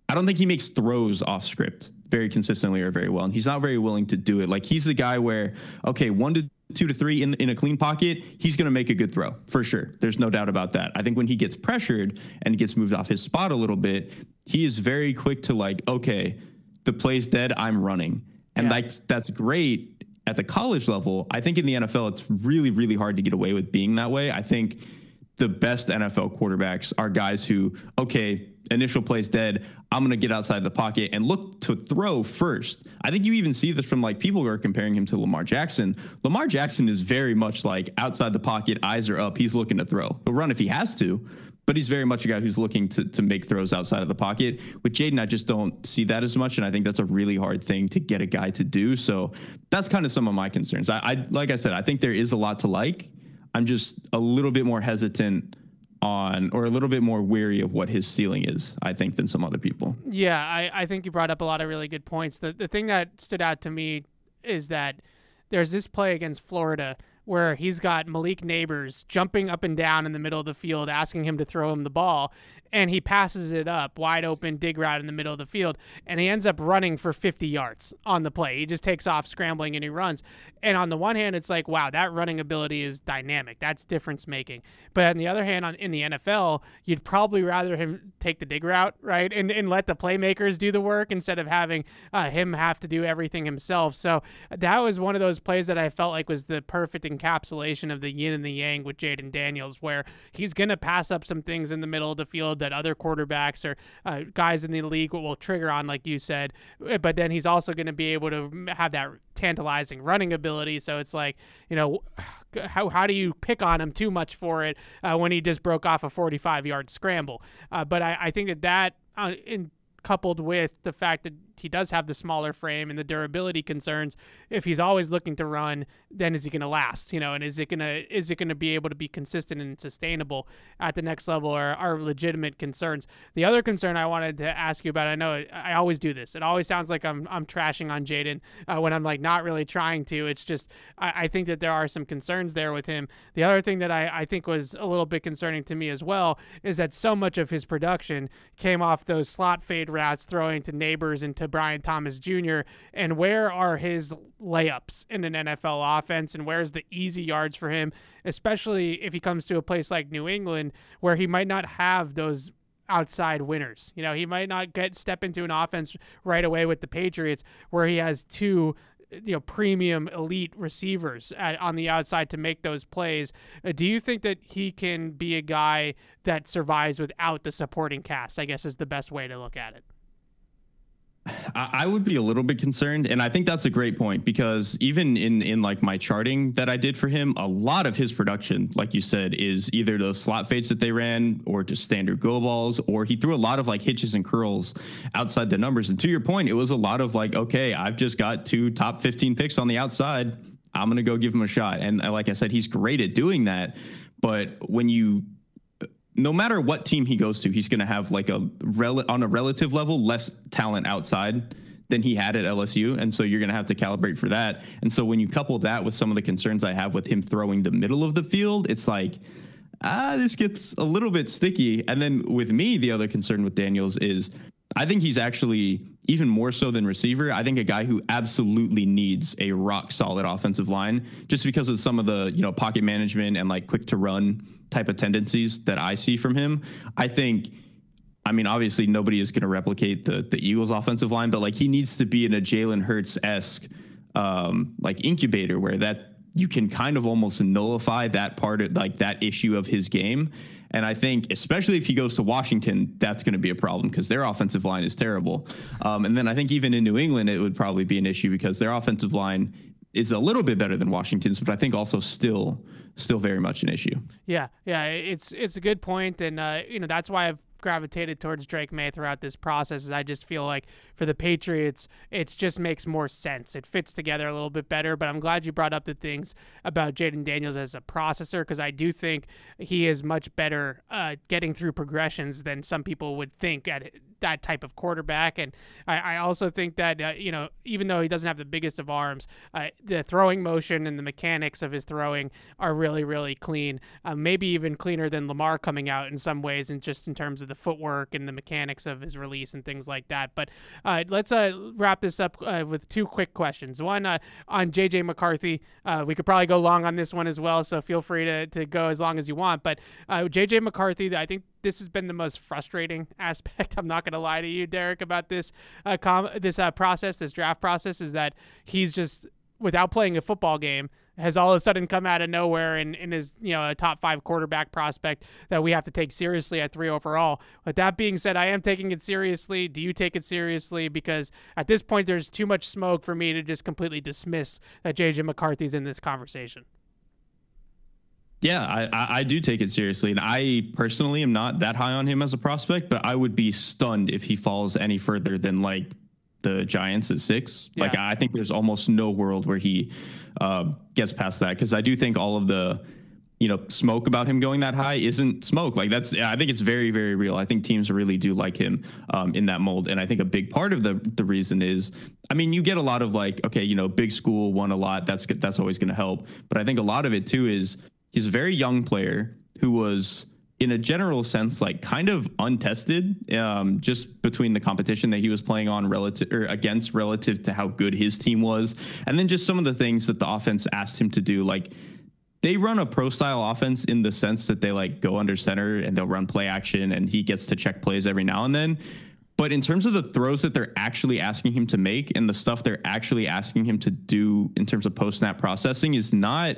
I don't think he makes throws off script very consistently or very well, and he's not very willing to do it. Like he's the guy where okay, one to two to three in in a clean pocket, he's going to make a good throw for sure. There's no doubt about that. I think when he gets pressured and gets moved off his spot a little bit, he is very quick to like, okay, the play's dead, I'm running, and Yeah. that's that's great at the college level. I think in the NFL, it's really really hard to get away with being that way. I think the best NFL quarterbacks are guys who, okay, initial play's dead. I'm going to get outside the pocket and look to throw first. I think you even see this from like people who are comparing him to Lamar Jackson. Lamar Jackson is very much like outside the pocket, eyes are up. He's looking to throw. He'll run if he has to, but he's very much a guy who's looking to, to make throws outside of the pocket. With Jayden, I just don't see that as much. And I think that's a really hard thing to get a guy to do. So that's kind of some of my concerns. I, I like I said, I think there is a lot to like. I'm just a little bit more hesitant on or a little bit more weary of what his ceiling is, I think, than some other people. Yeah, I, I think you brought up a lot of really good points. The the thing that stood out to me is that there's this play against Florida where he's got Malik Nabers jumping up and down in the middle of the field, asking him to throw him the ball, and he passes it up wide open dig route in the middle of the field, and he ends up running for 50 yards on the play. He just takes off scrambling and he runs. And on the one hand, it's like, wow, that running ability is dynamic. That's difference making. But on the other hand, on in the NFL, you'd probably rather him take the dig route, right, and and let the playmakers do the work instead of having uh, him have to do everything himself. So that was one of those plays that I felt like was the perfect encapsulation of the yin and the yang with Jayden Daniels, where he's gonna pass up some things in the middle of the field that other quarterbacks or uh, guys in the league will, trigger on, like you said. But then he's also going to be able to have that tantalizing running ability. So it's like, you know, <sighs> how, how do you pick on him too much for it uh, when he just broke off a 45 yard scramble? Uh, but I, I think that that, uh, in coupled with the fact that he does have the smaller frame and the durability concerns if he's always looking to run then is he going to last you know and is it going to is it going to be able to be consistent and sustainable at the next level are, are legitimate concerns? The other concern i wanted to ask you about i know i always do this. It always sounds like i'm, I'm trashing on jayden uh, when i'm like not really trying to. It's just I, I think that there are some concerns there with him. The other thing that I, I think was a little bit concerning to me as well is that so much of his production came off those slot fade routes throwing to Nabers and to Brian Thomas Jr. And where are his layups in an NFL offense? And where's the easy yards for him, especially if he comes to a place like New England where he might not have those outside winners. You know, he might not get step into an offense right away with the Patriots where he has two you know premium elite receivers at, on the outside to make those plays. Uh, do you think that he can be a guy that survives without the supporting cast? I guess is the best way to look at it. I would be a little bit concerned, and I think that's a great point because even in in like my charting that I did for him, a lot of his production, like you said, is either the slot fades that they ran, or just standard go balls, or he threw a lot of like hitches and curls outside the numbers. And to your point, it was a lot of like, okay, I've just got two top 15 picks on the outside. I'm gonna go give him a shot, and like I said, he's great at doing that. But when you no matter what team he goes to, he's going to have like a rel- on a relative level less talent outside than he had at LSU, and so you're going to have to calibrate for that. And so when you couple that with some of the concerns I have with him throwing the middle of the field, it's like ah, this gets a little bit sticky. And then with me, the other concern with Daniels is I think he's actually even more so than receiver. I think a guy who absolutely needs a rock solid offensive line just because of some of the, you know, pocket management and like quick to run type of tendencies that I see from him. I think I mean, obviously nobody is going to replicate the the Eagles offensive line, but like he needs to be in a Jalen Hurts esque um, like incubator where that you can kind of almost nullify that part of like that issue of his game. And I think, especially if he goes to Washington, that's going to be a problem because their offensive line is terrible. Um, and then I think even in New England, it would probably be an issue because their offensive line is a little bit better than Washington's, but I think also still still very much an issue. Yeah, yeah, it's it's a good point, and uh, you know that's why I've gravitated towards Drake Maye throughout this process is I just feel like for the Patriots, it just makes more sense. It fits together a little bit better. But I'm glad you brought up the things about Jayden Daniels as a processor because I do think he is much better uh, getting through progressions than some people would think at that type of quarterback. And I, I also think that, uh, you know, even though he doesn't have the biggest of arms, uh, the throwing motion and the mechanics of his throwing are really, really clean. Uh, maybe even cleaner than Lamar coming out in some ways, and just in terms of the footwork and the mechanics of his release and things like that. But uh, let's uh, wrap this up uh, with two quick questions. One on JJ McCarthy. we could probably go long on this one as well, so feel free to, to go as long as you want. But JJ McCarthy, I think this has been the most frustrating <laughs> aspect. I'm not going to lie to you, Derrik, about this uh, com- this uh, process, this draft process, is that he's just without playing a football game has all of a sudden come out of nowhere and, and is you know a top five quarterback prospect that we have to take seriously at three overall. But that being said, I am taking it seriously. Do you take it seriously? Because at this point, there's too much smoke for me to just completely dismiss that JJ McCarthy's in this conversation. Yeah, I, I do take it seriously. And I personally am not that high on him as a prospect, but I would be stunned if he falls any further than like the Giants at six. Yeah. Like, I think there's almost no world where he uh, gets past that because I do think all of the you know smoke about him going that high isn't smoke like that's i think it's very very real i think teams really do like him um, in that mold and i think a big part of the the reason is i mean you get a lot of like okay you know big school won a lot that's that's always going to help but i think a lot of it too is he's a very young player who was in a general sense like kind of untested um, just between the competition that he was playing on relative or against relative to how good his team was. And then just some of the things that the offense asked him to do. Like they run a pro style offense in the sense that they like go under center and they'll run play action and he gets to check plays every now and then. But in terms of the throws that they're actually asking him to make and the stuff they're actually asking him to do in terms of post snap processing is not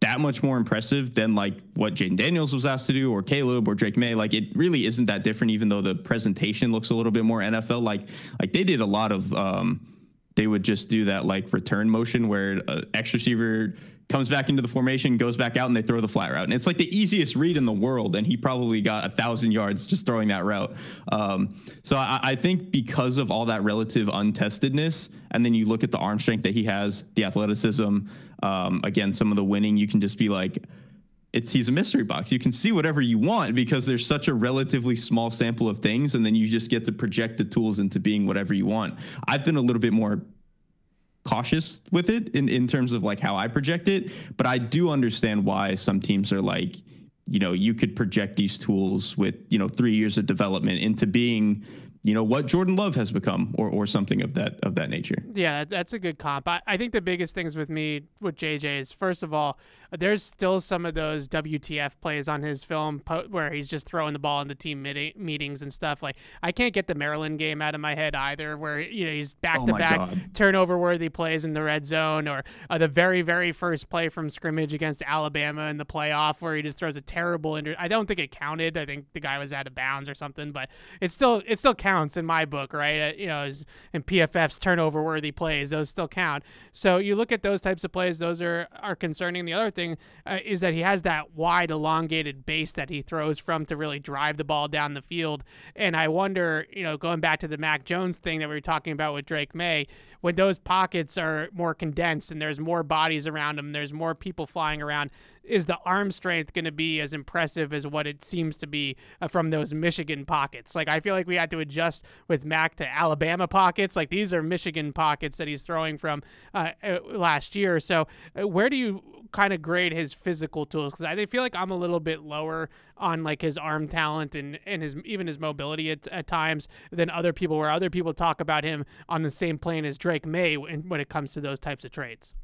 that much more impressive than like what Jayden Daniels was asked to do or Caleb or Drake Maye. Like it really isn't that different, even though the presentation looks a little bit more NFL. Like like they did a lot of um, they would just do that like return motion where uh, X receiver comes back into the formation, goes back out, and they throw the flat route. And it's like the easiest read in the world. And he probably got a thousand yards just throwing that route. Um, so I, I, think because of all that relative untestedness, and then you look at the arm strength that he has, the athleticism, um, again, some of the winning, you can just be like, it's he's a mystery box. You can see whatever you want because there's such a relatively small sample of things, and then you just get to project the tools into being whatever you want. I've been a little bit more cautious with it in, in terms of like how I project it, but I do understand why some teams are like, you know, you could project these tools with, you know, three years of development into being you know what Jordan Love has become, or or something of that of that nature. Yeah, that's a good comp. I, I think the biggest things with me with JJ is first of all, there's still some of those WTF plays on his film po- where he's just throwing the ball in the team meetings and stuff. Like I can't get the Maryland game out of my head either, where you know he's back to back turnover worthy plays in the red zone, or uh, the very very first play from scrimmage against Alabama in the playoff where he just throws a terrible. Inter- I don't think it counted. I think the guy was out of bounds or something, but it's still it still counts in my book, right? Uh, you know, in PFF's turnover worthy plays, those still count. So you look at those types of plays; those are are concerning. The other thing uh, is that he has that wide, elongated base that he throws from to really drive the ball down the field. And I wonder, you know, going back to the Mac Jones thing that we were talking about with Drake Maye, when those pockets are more condensed and there's more bodies around them, there's more people flying around, is the arm strength going to be as impressive as what it seems to be uh, from those Michigan pockets? Like, I feel like we had to adjust with Mac to Alabama pockets. Like, these are Michigan pockets that he's throwing from uh, uh last year. So, uh, where do you kind of grade his physical tools? Because I feel like I'm a little bit lower on like his arm talent and, and his even his mobility at, at times than other people, where other people talk about him on the same plane as Drake Maye when, when it comes to those types of traits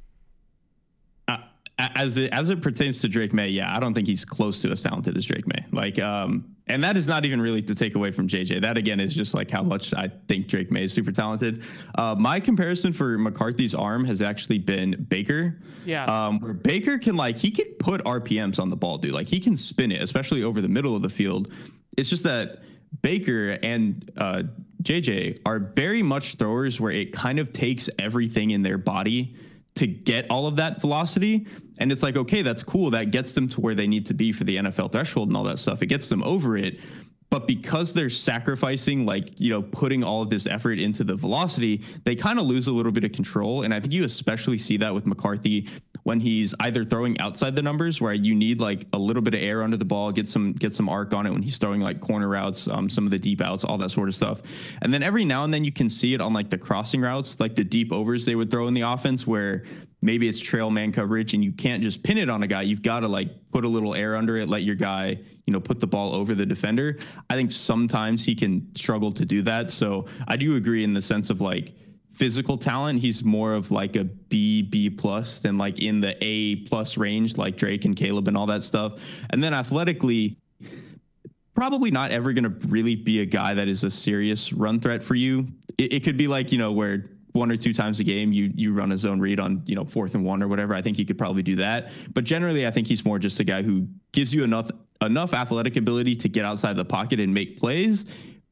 as it as it pertains to Drake Maye, yeah, I don't think he's close to as talented as Drake Maye. Like, um, and that is not even really to take away from JJ. That again is just like how much I think Drake Maye is super talented. Uh, my comparison for McCarthy's arm has actually been Baker. Yeah. Um, where Baker can like he can put RPMs on the ball, dude. Like he can spin it, especially over the middle of the field. It's just that Baker and uh, JJ are very much throwers where it kind of takes everything in their body to get all of that velocity. And it's like, okay, that's cool. That gets them to where they need to be for the NFL threshold and all that stuff. It gets them over it. But because they're sacrificing, like, you know, putting all of this effort into the velocity, they kind of lose a little bit of control. And I think you especially see that with McCarthy when he's either throwing outside the numbers where you need like a little bit of air under the ball, get some get some arc on it when he's throwing like corner routes, um, some of the deep outs, all that sort of stuff. And then every now and then you can see it on like the crossing routes, like the deep overs they would throw in the offense where maybe it's trail man coverage and you can't just pin it on a guy. You've got to like put a little air under it, let your guy, you know, put the ball over the defender. I think sometimes he can struggle to do that. So I do agree in the sense of like physical talent, he's more of like a B, B plus than like in the A plus range, like Drake and Caleb and all that stuff. And then athletically, probably not ever going to really be a guy that is a serious run threat for you. It, it could be like, you know, where one or two times a game you you run a zone read on you know fourth and one or whatever. I think he could probably do that. But generally, I think he's more just a guy who gives you enough enough athletic ability to get outside the pocket and make plays.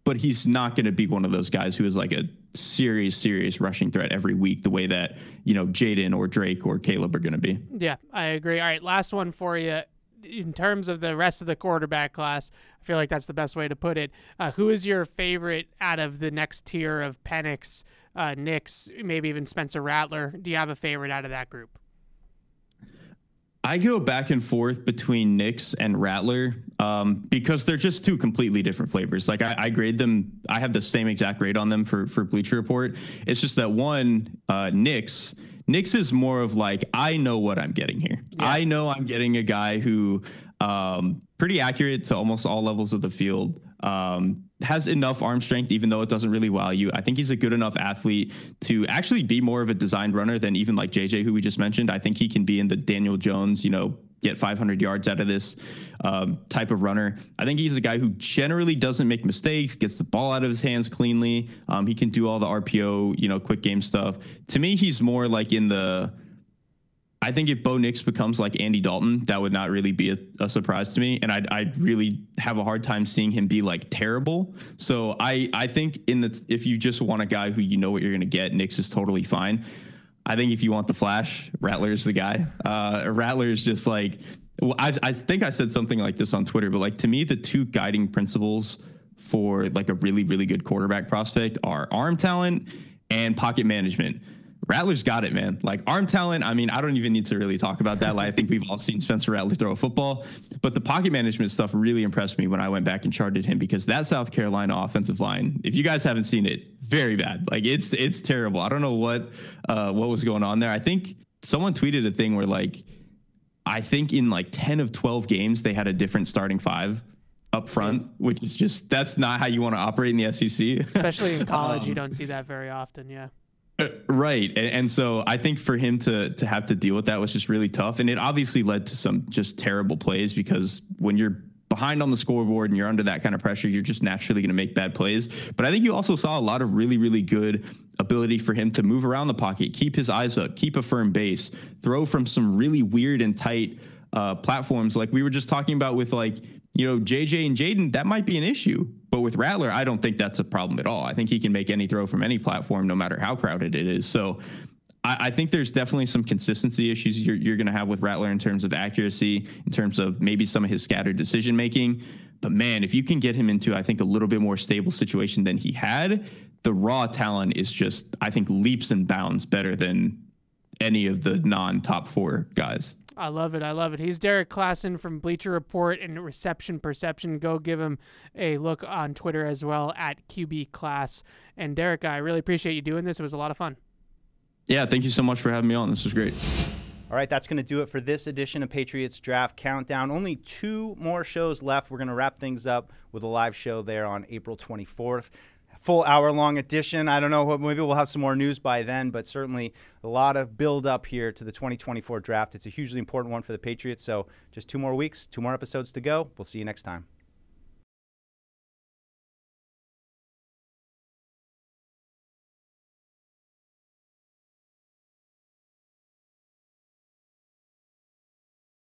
But he's not going to be one of those guys who is like a serious, serious rushing threat every week, the way that you know Jayden or Drake or Caleb are going to be. Yeah, I agree. All right, last one for you in terms of the rest of the quarterback class, I feel like that's the best way to put it. Uh, who is your favorite out of the next tier of Penix, uh, Nix, maybe even Spencer Rattler? Do you have a favorite out of that group? I go back and forth between Nix and Rattler um, because they're just two completely different flavors. Like I, I, grade them, I have the same exact grade on them for for Bleacher Report. It's just that one uh, Nix Nix is more of like, I know what I'm getting here. Yeah. I know I'm getting a guy who um, pretty accurate to almost all levels of the field. Um, has enough arm strength, even though it doesn't really wow you. I think he's a good enough athlete to actually be more of a designed runner than even like JJ, who we just mentioned. I think he can be in the Daniel Jones, you know, get 500 yards out of this um, type of runner. I think he's a guy who generally doesn't make mistakes, gets the ball out of his hands cleanly. Um, he can do all the RPO, you know, quick game stuff. To me, he's more like in the. I think if Bo Nix becomes like Andy Dalton, that would not really be a, a surprise to me, and I'd, I'd really have a hard time seeing him be like terrible. So I I think in the if you just want a guy who you know what you're going to get, Nix is totally fine. I think if you want the flash, Rattler's the guy. Uh, Rattler's just like, I, I think I said something like this on Twitter, but like to me, the two guiding principles for like a really, really good quarterback prospect are arm talent and pocket management. Rattler's got it, man. Like arm talent. I mean, I don't even need to really talk about that. Like I think we've all seen Spencer Rattler throw a football, but the pocket management stuff really impressed me when I went back and charted him because that South Carolina offensive line, if you guys haven't seen it, very bad. Like it's it's terrible. I don't know what uh, what was going on there. I think someone tweeted a thing where like I think in like 10 of 12 games they had a different starting five up front, which is just that's not how you want to operate in the SEC. Especially in <laughs> college, Um, you don't see that very often. Yeah. Right. And, and so I think for him to to have to deal with that was just really tough. And it obviously led to some just terrible plays because when you're behind on the scoreboard and you're under that kind of pressure, you're just naturally going to make bad plays. But I think you also saw a lot of really, really good ability for him to move around the pocket, keep his eyes up, keep a firm base, throw from some really weird and tight uh, platforms. Like we were just talking about with like, you know, JJ and Jayden, that might be an issue. But with Rattler, I don't think that's a problem at all. I think he can make any throw from any platform, no matter how crowded it is. So I, I think there's definitely some consistency issues you're, you're going to have with Rattler in terms of accuracy, in terms of maybe some of his scattered decision making. But man, if you can get him into, I think, a little bit more stable situation than he had, the raw talent is just, I think, leaps and bounds better than any of the non top four guys. I love it. I love it. He's Derrik Klassen from Bleacher Report and Reception Perception. Go give him a look on Twitter as well at QB Klass. And Derrik, I really appreciate you doing this. It was a lot of fun. Yeah, thank you so much for having me on. This was great. All right, that's going to do it for this edition of Patriots Draft Countdown. Only two more shows left. We're going to wrap things up with a live show there on April 24th. Full hour long edition. I don't know, what- maybe we'll have some more news by then, but certainly a lot of build up here to the 2024 draft. It's a hugely important one for the Patriots. So just two more weeks, two more episodes to go. We'll see you next time.